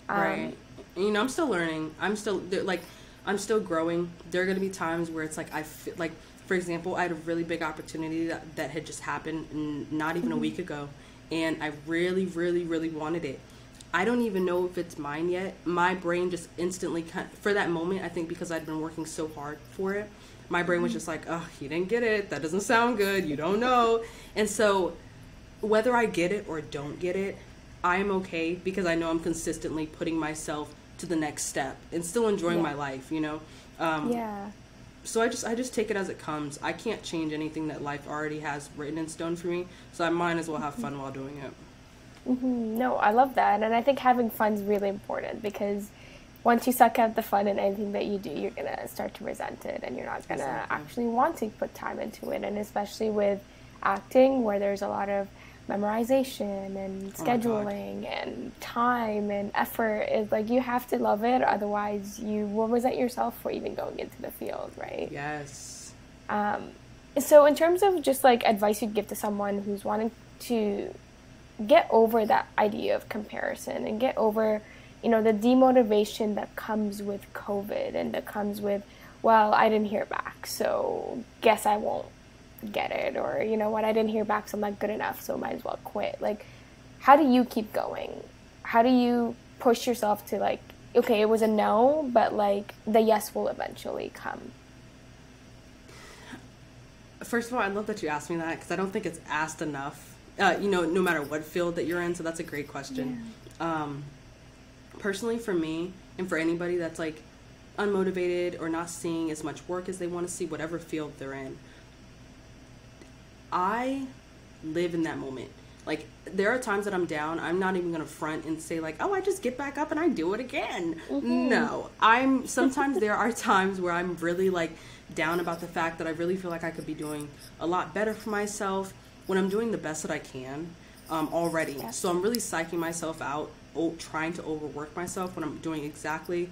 Um, right you know i'm still learning. I'm still like i'm still growing. There are going to be times where it's like i feel like for example, I had a really big opportunity that, that had just happened n- not even a week ago, and I really, really, really wanted it. I don't even know if it's mine yet. My brain just instantly, cut, for that moment, I think because I'd been working so hard for it, my brain was just like, oh, you didn't get it. That doesn't sound good. You don't know. And so, whether I get it or don't get it, I am okay because I know I'm consistently putting myself to the next step and still enjoying Yeah. my life, you know? Um, Yeah. so I just I just take it as it comes. I can't change anything that life already has written in stone for me. So I might as well have fun while doing it. Hmm No, I love that, and I think having fun is really important because once you suck out the fun in anything that you do, you're gonna start to resent it, and you're not gonna Exactly. actually want to put time into it. And especially with acting, where there's a lot of memorization and Oh scheduling and time and effort, is like you have to love it, otherwise you will resent yourself for even going into the field, right? Yes. Um, so, in terms of just like advice you'd give to someone who's wanting to get over that idea of comparison and get over, you know, the demotivation that comes with COVID and that comes with, well, I didn't hear back, so guess I won't get it, or you know what, I didn't hear back, so I'm not good enough, so might as well quit. Like, how do you keep going? How do you push yourself to like, okay, it was a no, but like the yes will eventually come? First of all, I love that you asked me that because I don't think it's asked enough. Uh, you know, no matter what field that you're in, so that's a great question. Um, personally, for me and for anybody that's like unmotivated or not seeing as much work as they want to see, whatever field they're in, I live in that moment. Like there are times that I'm down, I'm not even gonna front and say like, "Oh, I just get back up and I do it again." No, I'm. Sometimes there are times where I'm really like down about the fact that I really feel like I could be doing a lot better for myself when I'm doing the best that I can um, already. Yeah. So I'm really psyching myself out, o- trying to overwork myself when I'm doing exactly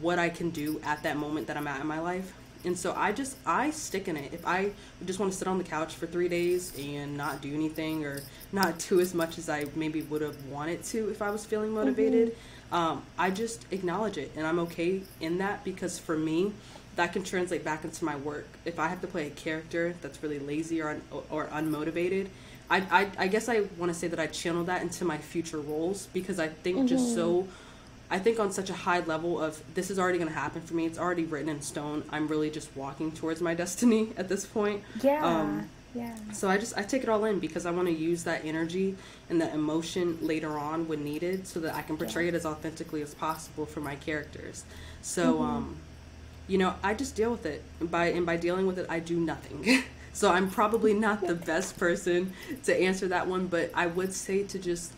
what I can do at that moment that I'm at in my life. And so I just I stick in it. If I just want to sit on the couch for three days and not do anything or not do as much as I maybe would have wanted to if I was feeling motivated, um, I just acknowledge it and I'm okay in that because for me, that can translate back into my work. If I have to play a character that's really lazy or un- or unmotivated, I, I I guess I want to say that I channel that into my future roles because I think just so I think on such a high level of this is already going to happen for me. It's already written in stone. I'm really just walking towards my destiny at this point. Yeah. Um, yeah. so I just I take it all in because I want to use that energy and that emotion later on when needed, so that I can portray it as authentically as possible for my characters. So um, you know, I just deal with it. And by and by dealing with it, I do nothing. so I'm probably not the best person to answer that one, but I would say to just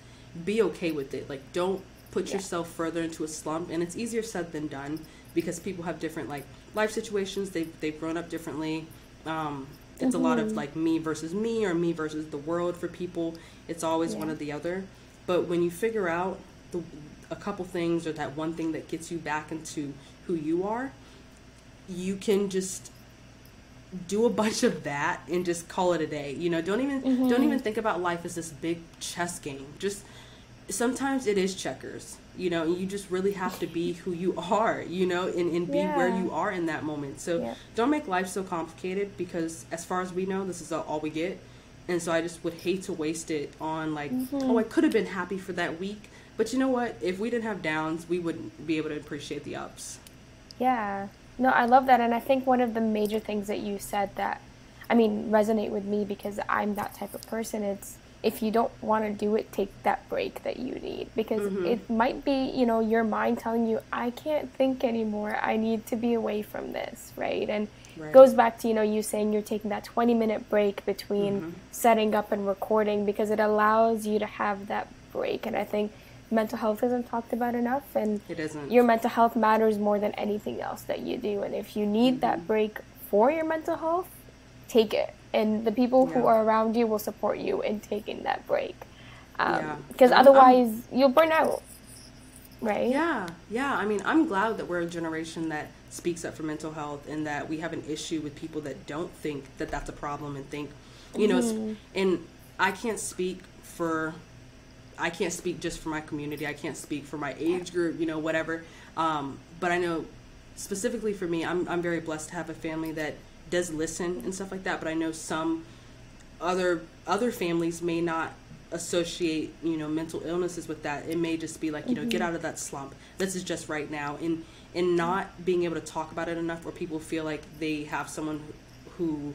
be okay with it. Like don't put Yeah. yourself further into a slump and it's easier said than done because people have different like life situations. They've they've grown up differently. Um it's a lot of like me versus me or me versus the world for people. It's always one Yeah. or the other. But when you figure out the a couple things or that one thing that gets you back into who you are, you can just do a bunch of that and just call it a day. You know, don't even don't mm-hmm. even think about life as this big chess game. Just sometimes it is checkers. You know, you just really have to be who you are, you know, and, and be where you are in that moment. So Yeah. don't make life so complicated because as far as we know, this is all, all we get. And so I just would hate to waste it on like, mm-hmm. oh, I could have been happy for that week. But you know what? If we didn't have downs, we wouldn't be able to appreciate the ups. Yeah. No, I love that. And I think one of the major things that you said that, I mean, resonate with me because I'm that type of person. It's if you don't want to do it, take that break that you need because mm-hmm. it might be, you know, your mind telling you, I can't think anymore. I need to be away from this, right? And Right. goes back to, you know, you saying you're taking that 20 minute break between mm-hmm. setting up and recording because it allows you to have that break. And I think mental health isn't talked about enough. And It isn't. your mental health matters more than anything else that you do. And if you need that mm-hmm. break for your mental health, take it. And the people who are around you will support you in taking that break. Um, yeah. Because I'm- I'm- otherwise, you'll burn out. Right? Yeah, yeah. I mean, I'm glad that we're a generation that speaks up for mental health and that we have an issue with people that don't think that that's a problem and think, you know, it's- mm-hmm. and I can't speak for, I can't speak just for my community. I can't speak for my age group, you know, whatever. Um, but I know specifically for me, I'm, I'm very blessed to have a family that does listen and stuff like that. But I know some other other families may not associate you know mental illnesses with that it may just be like you know get out of that slump this is just right now and and not being able to talk about it enough where people feel like they have someone who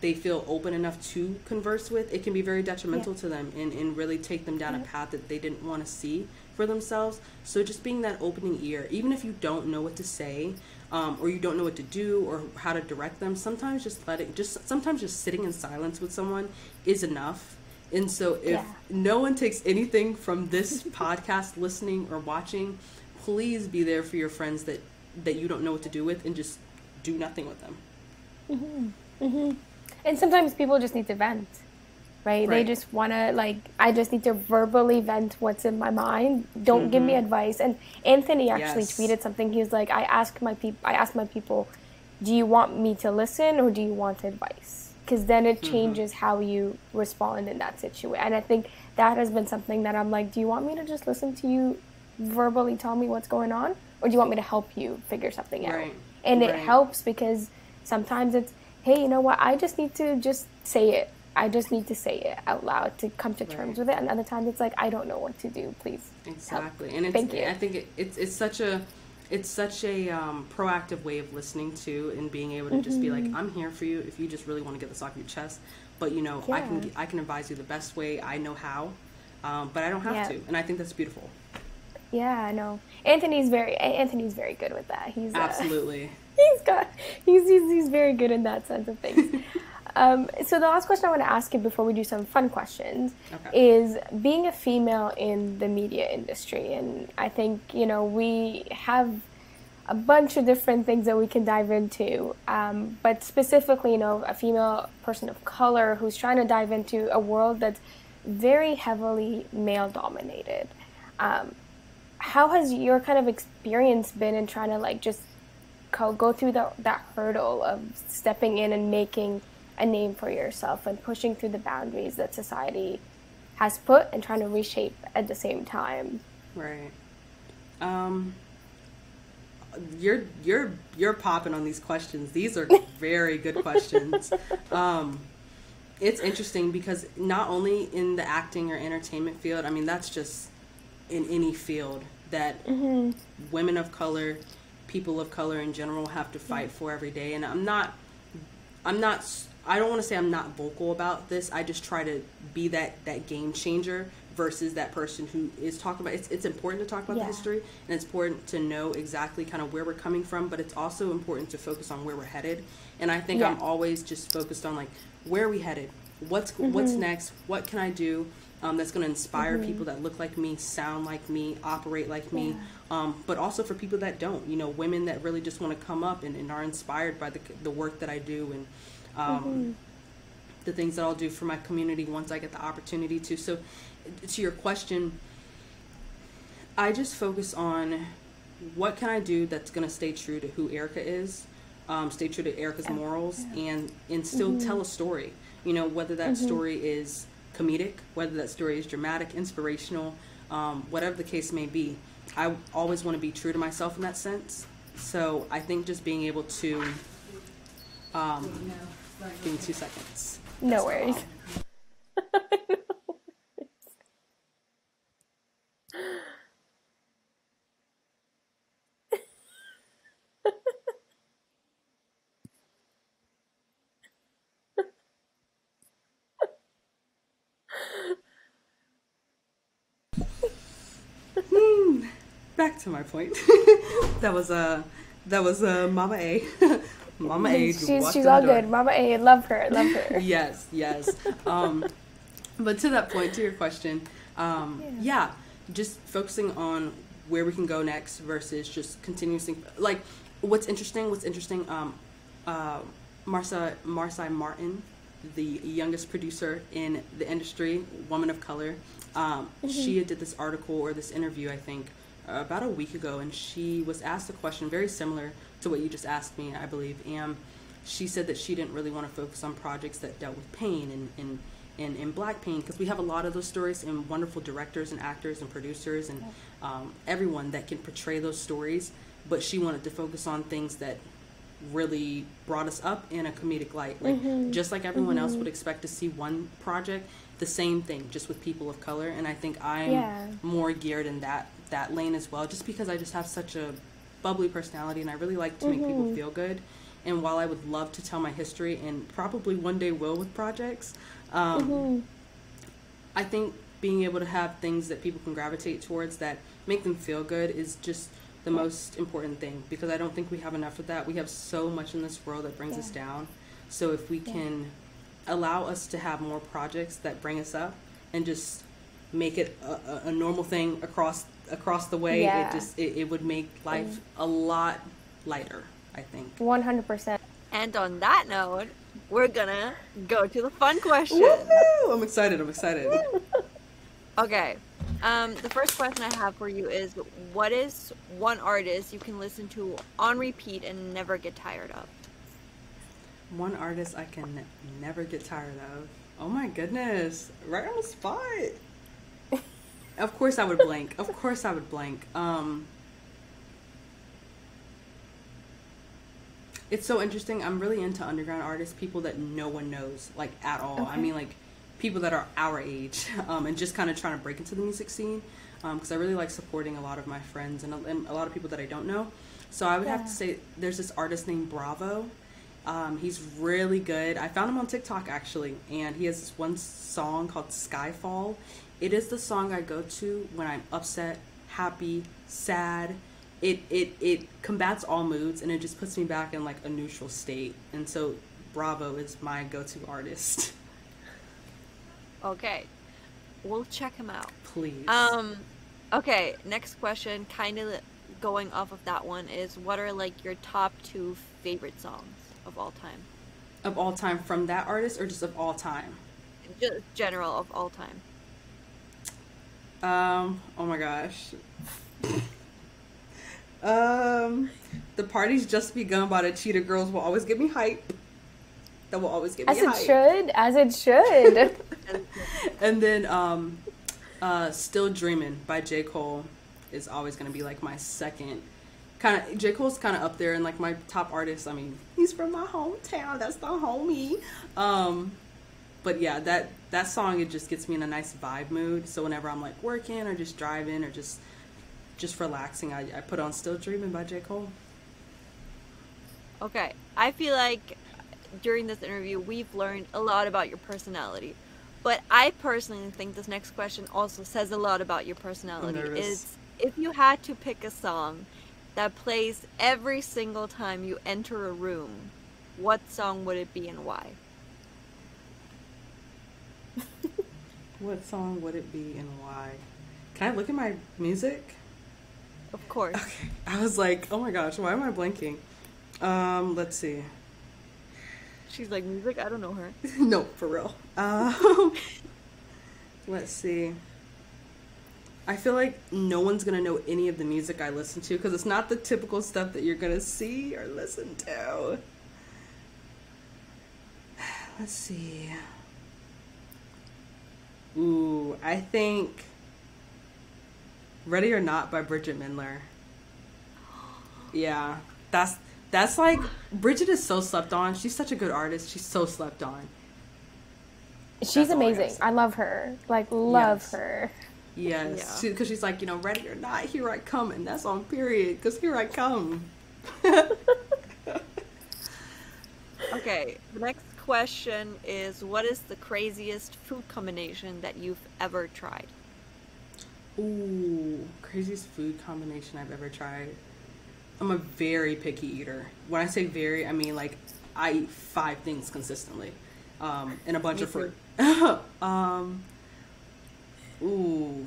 they feel open enough to converse with it can be very detrimental Yeah. to them and, and really take them down a path that they didn't want to see for themselves. So just being that opening ear even if you don't know what to say um, or you don't know what to do or how to direct them sometimes just letting just sometimes just sitting in silence with someone is enough. And so if Yeah. no one takes anything from this podcast listening or watching please be there for your friends that that you don't know what to do with and just do nothing with them And sometimes people just need to vent, right? They just want to, like, I just need to verbally vent what's in my mind. Don't give me mm-hmm. advice. And Anthony actually Yes. tweeted something. He was like, I ask my people, I ask my people, do you want me to listen or do you want advice? Because then it mm-hmm. changes how you respond in that situation. And I think that has been something that I'm like, do you want me to just listen to you verbally tell me what's going on, or do you want me to help you figure something out? Right. And it helps because sometimes it's, hey, you know what? I just need to just say it. I just need to say it out loud to come to terms Right. with it. And other times it's like, I don't know what to do. Please. Exactly. help." And it's, Thank you. I think it, it's it's such a it's such a um, proactive way of listening to and being able to just be Mm-hmm. like, I'm here for you if you just really want to get this off your chest. But you know, I can I can advise you the best way I know how, um, but I don't have Yeah. to, and I think that's beautiful. Yeah, I know. Anthony's very Anthony's very good with that. He's uh, Absolutely. he's got he's, he's he's very good in that sense of things. um, so the last question I want to ask you before we do some fun questions Okay. is being a female in the media industry, and I think you know we have a bunch of different things that we can dive into, um, but specifically, you know, a female person of color who's trying to dive into a world that's very heavily male dominated. Um, how has your kind of experience been in trying to like just go, go through that that hurdle of stepping in and making a name for yourself and pushing through the boundaries that society has put and trying to reshape at the same time Right. Um you're you're you're popping on these questions. These are very good questions. Um it's interesting because not only in the acting or entertainment field, I mean that's just in any field that women of color, people of color in general have to fight for every day and I'm not I'm not. I don't want to say I'm not vocal about this. I just try to be that that game changer versus that person who is talking about. It's it's important to talk about Yeah. the history and it's important to know exactly kind of where we're coming from. But it's also important to focus on where we're headed. And I think Yeah. I'm always just focused on like where are we headed? What's what's Mm-hmm. next? What can I do? Um, that's going to inspire people that look like me, sound like me, operate like me, um, but also for people that don't. You know, women that really just want to come up and, and are inspired by the the work that I do and um, the things that I'll do for my community once I get the opportunity to. So, to your question, I just focus on what can I do that's going to stay true to who Erycka is, um, stay true to Erycka's morals, and and still tell a story. You know, whether that story is comedic, whether that story is dramatic, inspirational, um, whatever the case may be. I always want to be true to myself in that sense. So I think just being able to, um, give me two seconds. no worries back to my point. that was uh, that was uh, Mama A. Mama A. she's, she's all good mama a love her love her yes, yes. Um, but to that point, to your question, um, yeah. just focusing on where we can go next versus just continuously like what's interesting. What's interesting. Um, uh, Marsa Marsai Martin, the youngest producer in the industry, woman of color. Um, She did this article or this interview, I think, about a week ago, and she was asked a question very similar to what you just asked me, I believe. And she said that she didn't really want to focus on projects that dealt with pain and and, and, and black pain because we have a lot of those stories and wonderful directors and actors and producers and um, everyone that can portray those stories. But she wanted to focus on things that really brought us up in a comedic light. Like just like everyone else Mm-hmm. would expect to see one project, the same thing, just with people of color. And I think I'm Yeah. more geared in that that lane as well, just because I just have such a bubbly personality and I really like to make Mm-hmm. people feel good. And while I would love to tell my history and probably one day will with projects, um, Mm-hmm. I think being able to have things that people can gravitate towards that make them feel good is just the most important thing because I don't think we have enough of that. We have so much in this world that brings us down. So if we can allow us to have more projects that bring us up and just make it a, a normal thing across across the way, Yeah. it just it, it would make life a lot lighter. I think. One hundred percent. And on that note, we're gonna go to the fun question. Woohoo! I'm excited. I'm excited. Okay. Um, the first question I have for you is what is one artist you can listen to on repeat and never get tired of? One artist I can never get tired of. Oh my goodness. Right on the spot. Of course I would blank. Of course I would blank. Um It's so interesting. I'm really into underground artists, people that no one knows like at all. I mean like people that are our age um, and just kind of trying to break into the music scene because I really like supporting a lot of my friends and a, and a lot of people that I don't know. So I would have to say there's this artist named Bravo. Um, he's really good. I found him on TikTok actually, and he has this one song called Skyfall. It is the song I go to when I'm upset, happy, sad. It it it combats all moods, and it just puts me back in like a neutral state. And so, Bravo is my go-to artist. Okay. We'll check him out. Please. Um, okay, next question, kind of going off of that one, is what are like your top two favorite songs of all time? of all time from that artist, or just of all time? Just general of all time. Um. Oh my gosh. um, the party's just begun by the Cheetah Girls will always give me hype. That will always give me As it should. As it should. And then um, uh, Still Dreaming by J Cole is always gonna be like my second. Kind of J Cole's kind of up there and like my top artist. I mean, he's from my hometown. That's the homie. Um, but yeah, that that song it just gets me in a nice vibe mood. So whenever I'm like working or just driving or just just relaxing, I, I put on Still Dreaming by J Cole. Okay, I feel like during this interview we've learned a lot about your personality. But I personally think this next question also says a lot about your personality. Is if you had to pick a song that plays every single time you enter a room, what song would it be and why? What song would it be and why? Can I look at my music? Of course. Okay. I was like, oh my gosh, why am I blanking? Um, let's see. She's like music. I don't know her. no, for real. Um, let's see. I feel like no one's gonna know any of the music I listen to because it's not the typical stuff that you're gonna see or listen to. Let's see. Ooh, I think "Ready or Not" by Bridgit Mendler. Yeah, that's that's like Bridgit is so slept on. She's such a good artist. She's so slept on. She's That's all I amazing. I love her. Like love Yes. her. Yes, Yeah. because she's like, you know, ready or not, here I come, and that's on period. Because here I come. Okay. The next question is, what is the craziest food combination that you've ever tried? Ooh, craziest food combination I've ever tried. I'm a very picky eater. When I say very, I mean like I eat five things consistently, um, and a bunch Me of fruit. um, ooh,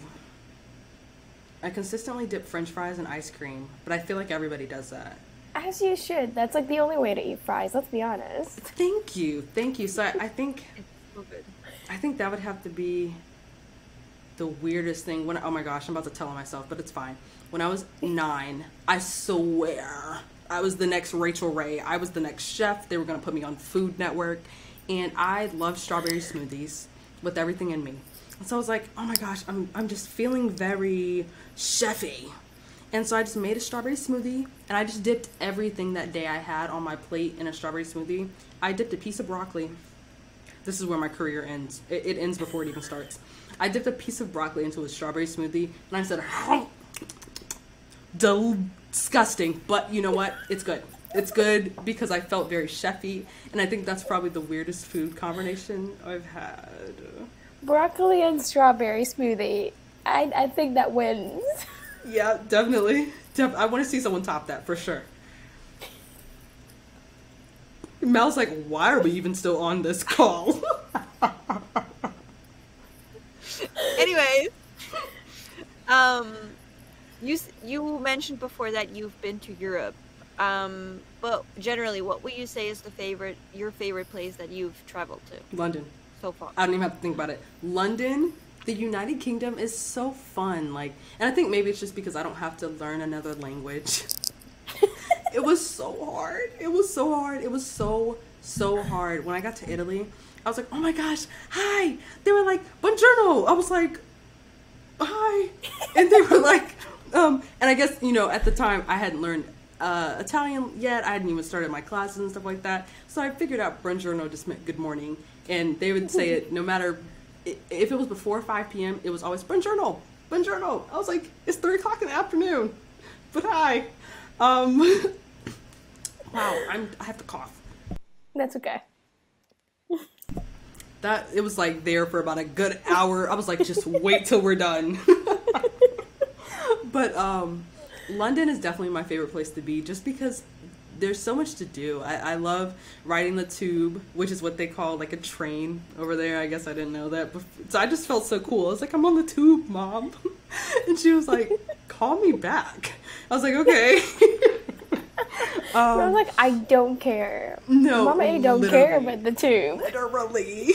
I consistently dip French fries in ice cream, but I feel like everybody does that. As you should. That's like the only way to eat fries. Let's be honest. Thank you, thank you. So I, I think I think that would have to be the weirdest thing. When oh my gosh, I'm about to tell on myself, but it's fine. When I was nine, I swear I was the next Rachael Ray. I was the next chef. They were gonna put me on Food Network, and I love strawberry smoothies with everything in me. And so I was like, oh my gosh, I'm I'm just feeling very chefy. And so I just made a strawberry smoothie and I just dipped everything that day I had on my plate in a strawberry smoothie. I dipped a piece of broccoli. This is where my career ends. It, it ends before it even starts. I dipped a piece of broccoli into a strawberry smoothie and I said, disgusting. But you know what? It's good. It's good because I felt very chefy, and I think that's probably the weirdest food combination I've had. Broccoli and strawberry smoothie. I, I think that wins. Yeah, definitely. Def- I want to see someone top that for sure. Mel's like, why are we even still on this call? Anyways, um, you you mentioned before that you've been to Europe. Um, but generally, what would you say is the favorite your favorite place that you've traveled to London. so far? I don't even have to think about it. London, the United Kingdom is so fun. Like, and I think maybe it's just because I don't have to learn another language. it was so hard. It was so hard. It was so so hard. When I got to Italy, I was like, "Oh my gosh, hi!" They were like, "Buongiorno." I was like, "Hi," and they were like, um, and I guess you know at the time I hadn't learned. Uh, Italian yet. I hadn't even started my classes and stuff like that. So I figured out buongiorno just meant good morning. And they would say it no matter if it was before 5 p.m., it was always buongiorno, buongiorno. I was like, it's 3 o'clock in the afternoon. But hi. Um, wow, I'm, I have to cough. That's okay. That it was like there for about a good hour. I was like, just wait till we're done. but um, London is definitely my favorite place to be, just because there's so much to do. I, I love riding the tube, which is what they call like a train over there. I guess I didn't know that. But, so I just felt so cool. I was like, I'm on the tube, mom, and she was like, call me back. I was like, okay. I um, was like, I don't care. no, Mama A don't care about the tube. literally.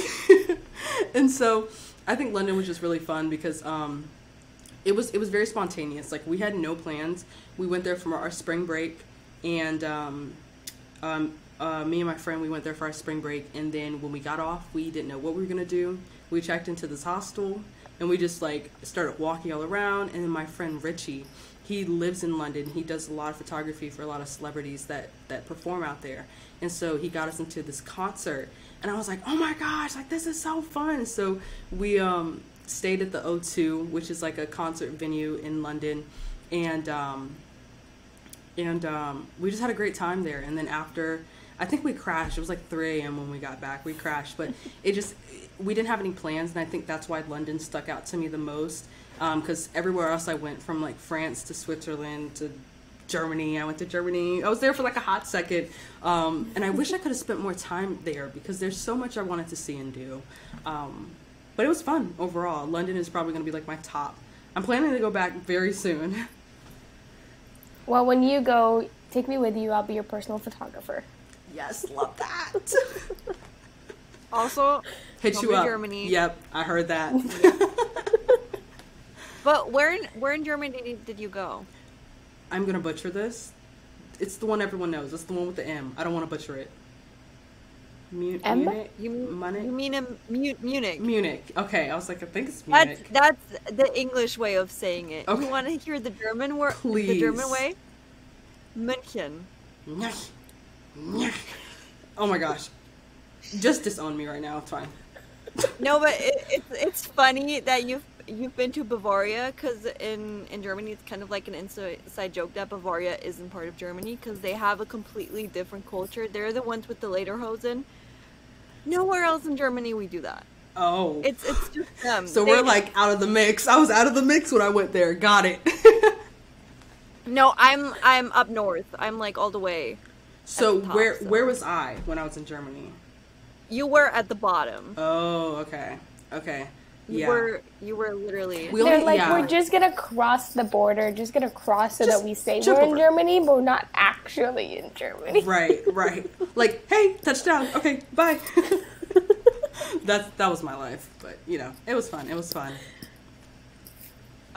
and so I think London was just really fun because um, it was it was very spontaneous. Like we had no plans. We went there for our spring break, and um, um, uh, me and my friend we went there for our spring break. And then when we got off, we didn't know what we were gonna do. We checked into this hostel, and we just like started walking all around. And then my friend Richie. He lives in London. He does a lot of photography for a lot of celebrities that, that perform out there. And so he got us into this concert and I was like, "Oh my gosh, like this is so fun!" So we um, stayed at the O2, which is like a concert venue in London, and um, and um, we just had a great time there. And then after, I think we crashed. It was like 3 a.m. when we got back. We crashed, but it just we didn't have any plans, and I think that's why London stuck out to me the most. Because everywhere else I went, from like France to Switzerland to Germany. I went to Germany. I was there for like a hot second. Um, and I wish I could have spent more time there because there's so much I wanted to see and do. Um, but it was fun overall. London is probably going to be like my top. I'm planning to go back very soon. Well, when you go, take me with you. I'll be your personal photographer. Yes, love that. Also, Hit you to up. Germany. Yep, I heard that. but where in where in Germany did- did you go? I'm going to butcher this. It's the one everyone knows. It's the one with the M. I don't want to butcher it. Mu- M? Munich? You Munich? you mean in Mu- Munich? Munich. Okay, I was like, I think it's Munich. that's the English way of saying it. Okay. You want to hear the German word? The German way? München. Nyeh. Nyeh. Oh my gosh. Just disown me right now. It's fine. No, but it, it's it's funny that you've you've been to Bavaria because in in Germany it's kind of like an inside joke that Bavaria isn't part of Germany because they have a completely different culture. They're the ones with the lederhosen. Nowhere else in Germany we do that. Oh. It's it's just them. so They- we're like out of the mix. I was out of the mix when I went there. Got it. no, I'm I'm up north. I'm like all the way. so the top, where so. where was I when I was in Germany? You were at the bottom. Oh, okay. Okay. You Yeah. were you were literally. We They're only like, yeah. we're just gonna cross the border, just gonna cross so Just that we say jump we're in. Germany, but we're not actually in Germany. Right, right. Like, hey, touchdown. Okay, bye. That's that was my life, but you know, it was fun. It was fun.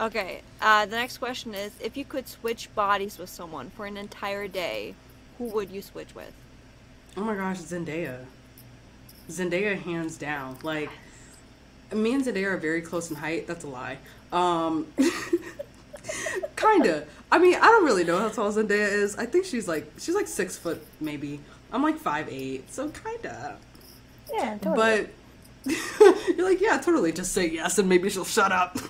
Okay. Uh, the next question is: If you could switch bodies with someone for an entire day, who would you switch with? Oh my gosh, Zendaya. Zendaya hands down. Like me and Zendaya are very close in height. That's a lie. Um Kinda. I mean, I don't really know how tall Zendaya is. I think she's like she's like six foot maybe. I'm like five eight, so kinda. Yeah, totally. But you're like, yeah, totally. Just say yes, and maybe she'll shut up.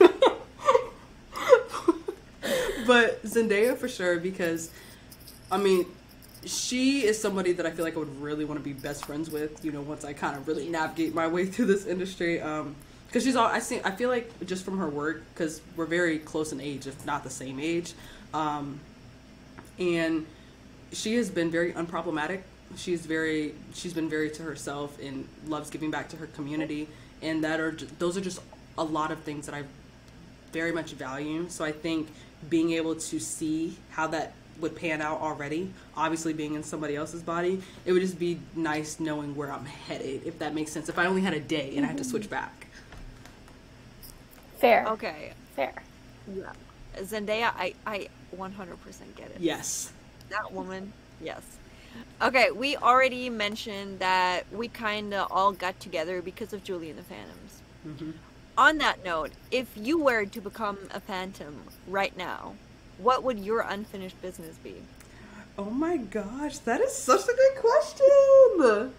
but Zendaya for sure because, I mean, she is somebody that I feel like I would really want to be best friends with. You know, once I kind of really navigate my way through this industry. Um, because she's all I see. I feel like just from her work, because we're very close in age, if not the same age, um, and she has been very unproblematic. She's very she's been very to herself and loves giving back to her community, and that are those are just a lot of things that I very much value. So I think being able to see how that would pan out already, obviously being in somebody else's body, it would just be nice knowing where I'm headed, if that makes sense. If I only had a day and I had to switch back. Fair. Okay. Fair. Yeah. Zendaya, I, I 100% get it. Yes. That woman, yes. Okay, we already mentioned that we kind of all got together because of Julie and the Phantoms. Mhm. On that note, if you were to become a Phantom right now, what would your unfinished business be? Oh my gosh, that is such a good question.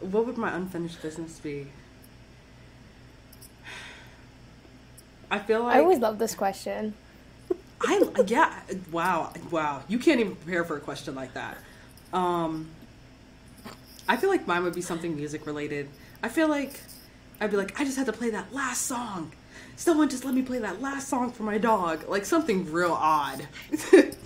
What would my unfinished business be? I feel like I always love this question. I yeah, wow, wow. You can't even prepare for a question like that. Um I feel like mine would be something music related. I feel like I'd be like, I just had to play that last song. Someone just let me play that last song for my dog. Like something real odd.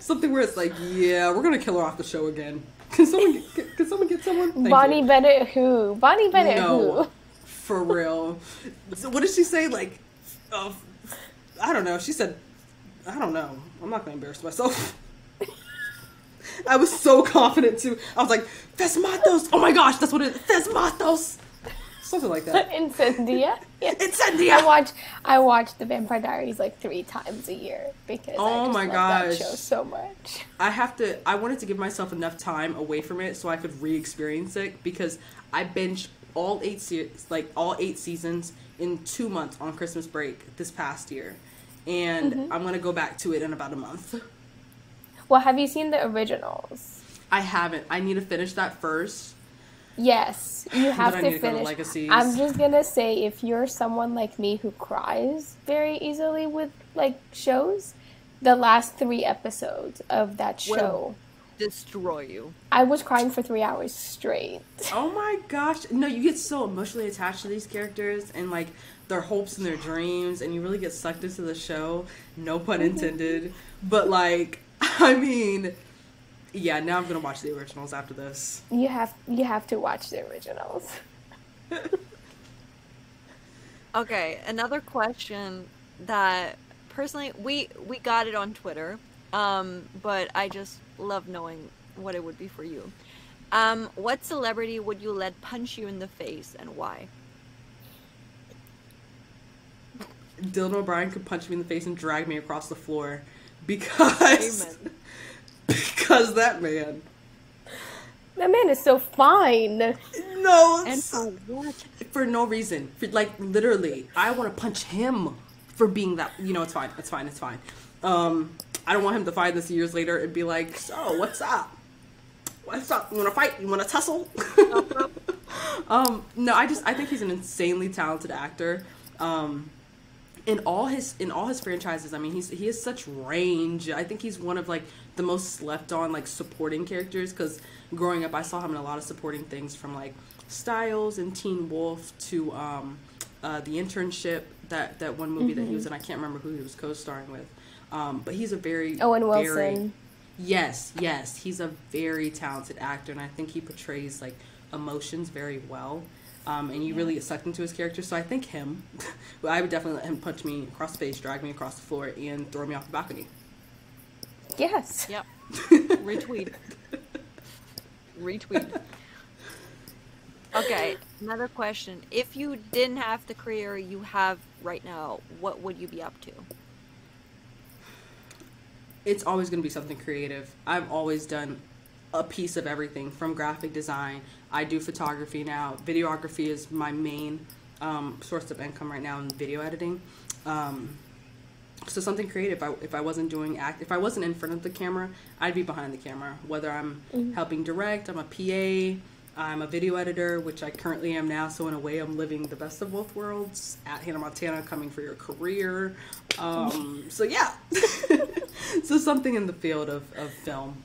something where it's like, yeah, we're gonna kill her off the show again. Can someone get, can, can someone get someone? Thank Bonnie you. Bennett who? Bonnie Bennett No, who? For real. So what did she say? Like, uh, I don't know. She said, I don't know. I'm not gonna embarrass myself. I was so confident too. I was like, Phesmatos. Oh my gosh, that's what it is. Phesmatos. Something like that. Incendia. Yeah. I Incendia. watch I watch The Vampire Diaries like three times a year because I Oh just my love that gosh. show so much. I have to. I wanted to give myself enough time away from it so I could re-experience it because I binged all eight se- like all eight seasons in two months on Christmas break this past year, and Mm-hmm. I'm gonna go back to it in about a month. Well, have you seen the originals? I haven't. I need to finish that first. Yes, you have to to to finish. Legacies. I'm just gonna say, if you're someone like me who cries very easily with like shows, the last three episodes of that show, Destroy you. I was crying for three hours straight. Oh my gosh! No, you get so emotionally attached to these characters and like their hopes and their dreams, and you really get sucked into the show. No pun intended. But like, I mean, yeah. Now I'm gonna watch the originals after this. You have you have to watch the originals. Okay, another question that personally we we got it on Twitter, um, but I just love knowing what it would be for you. Um, what celebrity would you let punch you in the face and why? Dylan O'Brien could punch me in the face and drag me across the floor because Amen. because that man. That man is so fine. No, And for what? for no reason. For, like literally, I want to punch him for being that. You know, it's fine. It's fine. It's fine. Um, I don't want him to find this years later and be like, "So, what's up? What's up? You want to fight? You want to tussle?" um, no, I just I think he's an insanely talented actor. Um, in all his in all his franchises, I mean, he's he has such range. I think he's one of like the most slept on like supporting characters because growing up, I saw him in a lot of supporting things from like Stiles and Teen Wolf to um, uh, the internship that that one movie that he was in. I can't remember who he was co-starring with, um, but he's a very Owen very- Wilson. Yes, yes, he's a very talented actor, and I think he portrays like emotions very well. Um, and you really get sucked into his character. So I think him. well, I would definitely let him punch me across the face, drag me across the floor, and throw me off the balcony. Yes. Yep. Retweet. Retweet. Okay, another question. If you didn't have the career you have right now, what would you be up to? It's always going to be something creative. I've always done a piece of everything from graphic design. I do photography now. Videography is my main um, source of income right now in video editing. Um, so something creative. If I, if I wasn't doing act, if I wasn't in front of the camera, I'd be behind the camera. Whether I'm helping direct, I'm a PA, I'm a video editor, which I currently am now. So in a way, I'm living the best of both worlds. At Hannah Montana, coming for your career. Um, so yeah, so something in the field of, of film.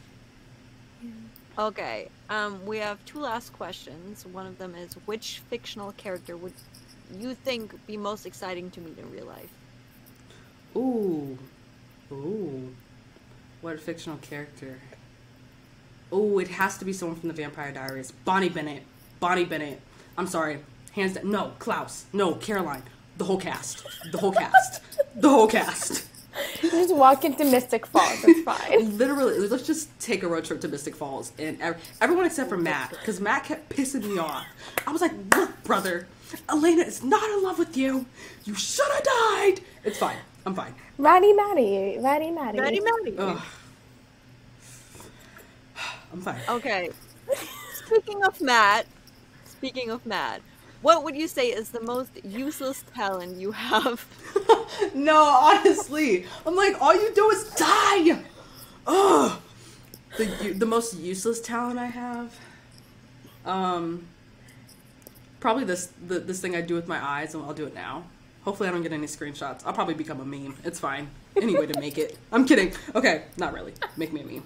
Okay. Um, we have two last questions. One of them is which fictional character would you think be most exciting to meet in real life? Ooh, ooh, what fictional character? Ooh, it has to be someone from the Vampire Diaries. Bonnie Bennett. Bonnie Bennett. I'm sorry. Hands down. No, Klaus. No, Caroline. The whole cast. The whole cast. the whole cast. You just walk into Mystic Falls. It's fine. Literally, let's just take a road trip to Mystic Falls, and ev- everyone except for Matt, because Matt kept pissing me off. I was like, "Look, brother, Elena is not in love with you. You should have died." It's fine. I'm fine. Ratty Matty. Ratty Matty. Maddie Maddie. Ugh. I'm fine. Okay. Speaking of Matt, speaking of Matt, what would you say is the most useless talent you have? No, honestly, I'm like, all you do is die. Ugh. The the most useless talent I have, um, probably this the, this thing I do with my eyes, and I'll do it now. Hopefully, I don't get any screenshots. I'll probably become a meme. It's fine. Any way to make it. I'm kidding. Okay, not really. Make me a meme.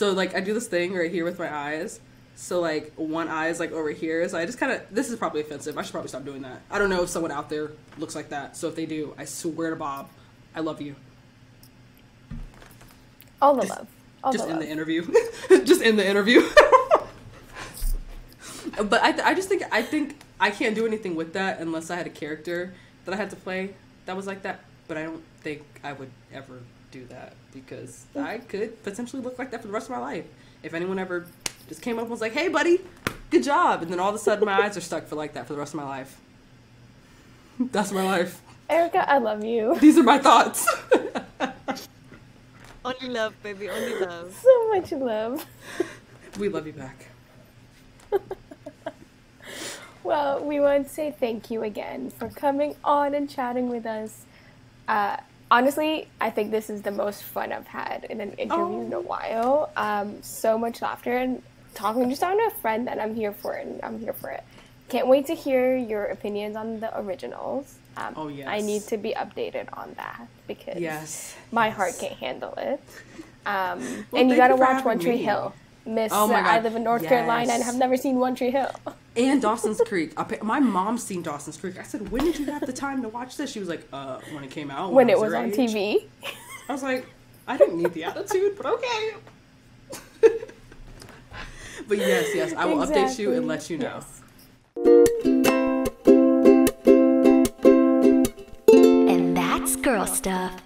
So like, I do this thing right here with my eyes. So like, one eye is like over here. So I just kind of. This is probably offensive. I should probably stop doing that. I don't know if someone out there looks like that. So if they do, I swear to Bob, I love you. All the love. All just the in love. the interview. just in the interview. but I, th- I just think I think I can't do anything with that unless I had a character that I had to play that was like that. But I don't think I would ever do that because I could potentially look like that for the rest of my life. If anyone ever just came up and was like, "Hey, buddy, good job," and then all of a sudden my eyes are stuck for like that for the rest of my life. That's my life. Erycka, I love you. These are my thoughts. Only love, baby, only love. So much love. we love you back. Well, we want to say thank you again for coming on and chatting with us. Uh, honestly, I think this is the most fun I've had in an interview in a while. Um, so much laughter and talking just on a friend that I'm here for, and I'm here for it. Can't wait to hear your opinions on the originals. Um, Oh, yes. I need to be updated on that because Yes. my heart can't handle it. Um, Well, and you gotta you watch One Tree me. Hill. Miss oh my God. I live in North yes. Carolina and have never seen One Tree Hill. And Dawson's Creek. My mom's seen Dawson's Creek. I said, when did you have the time to watch this? She was like, uh, when it came out. When, when it was, was on age. TV. I was like, I didn't need the attitude, but okay. but yes, yes, I will exactly. update you and let you know. Yes. And that's girl stuff.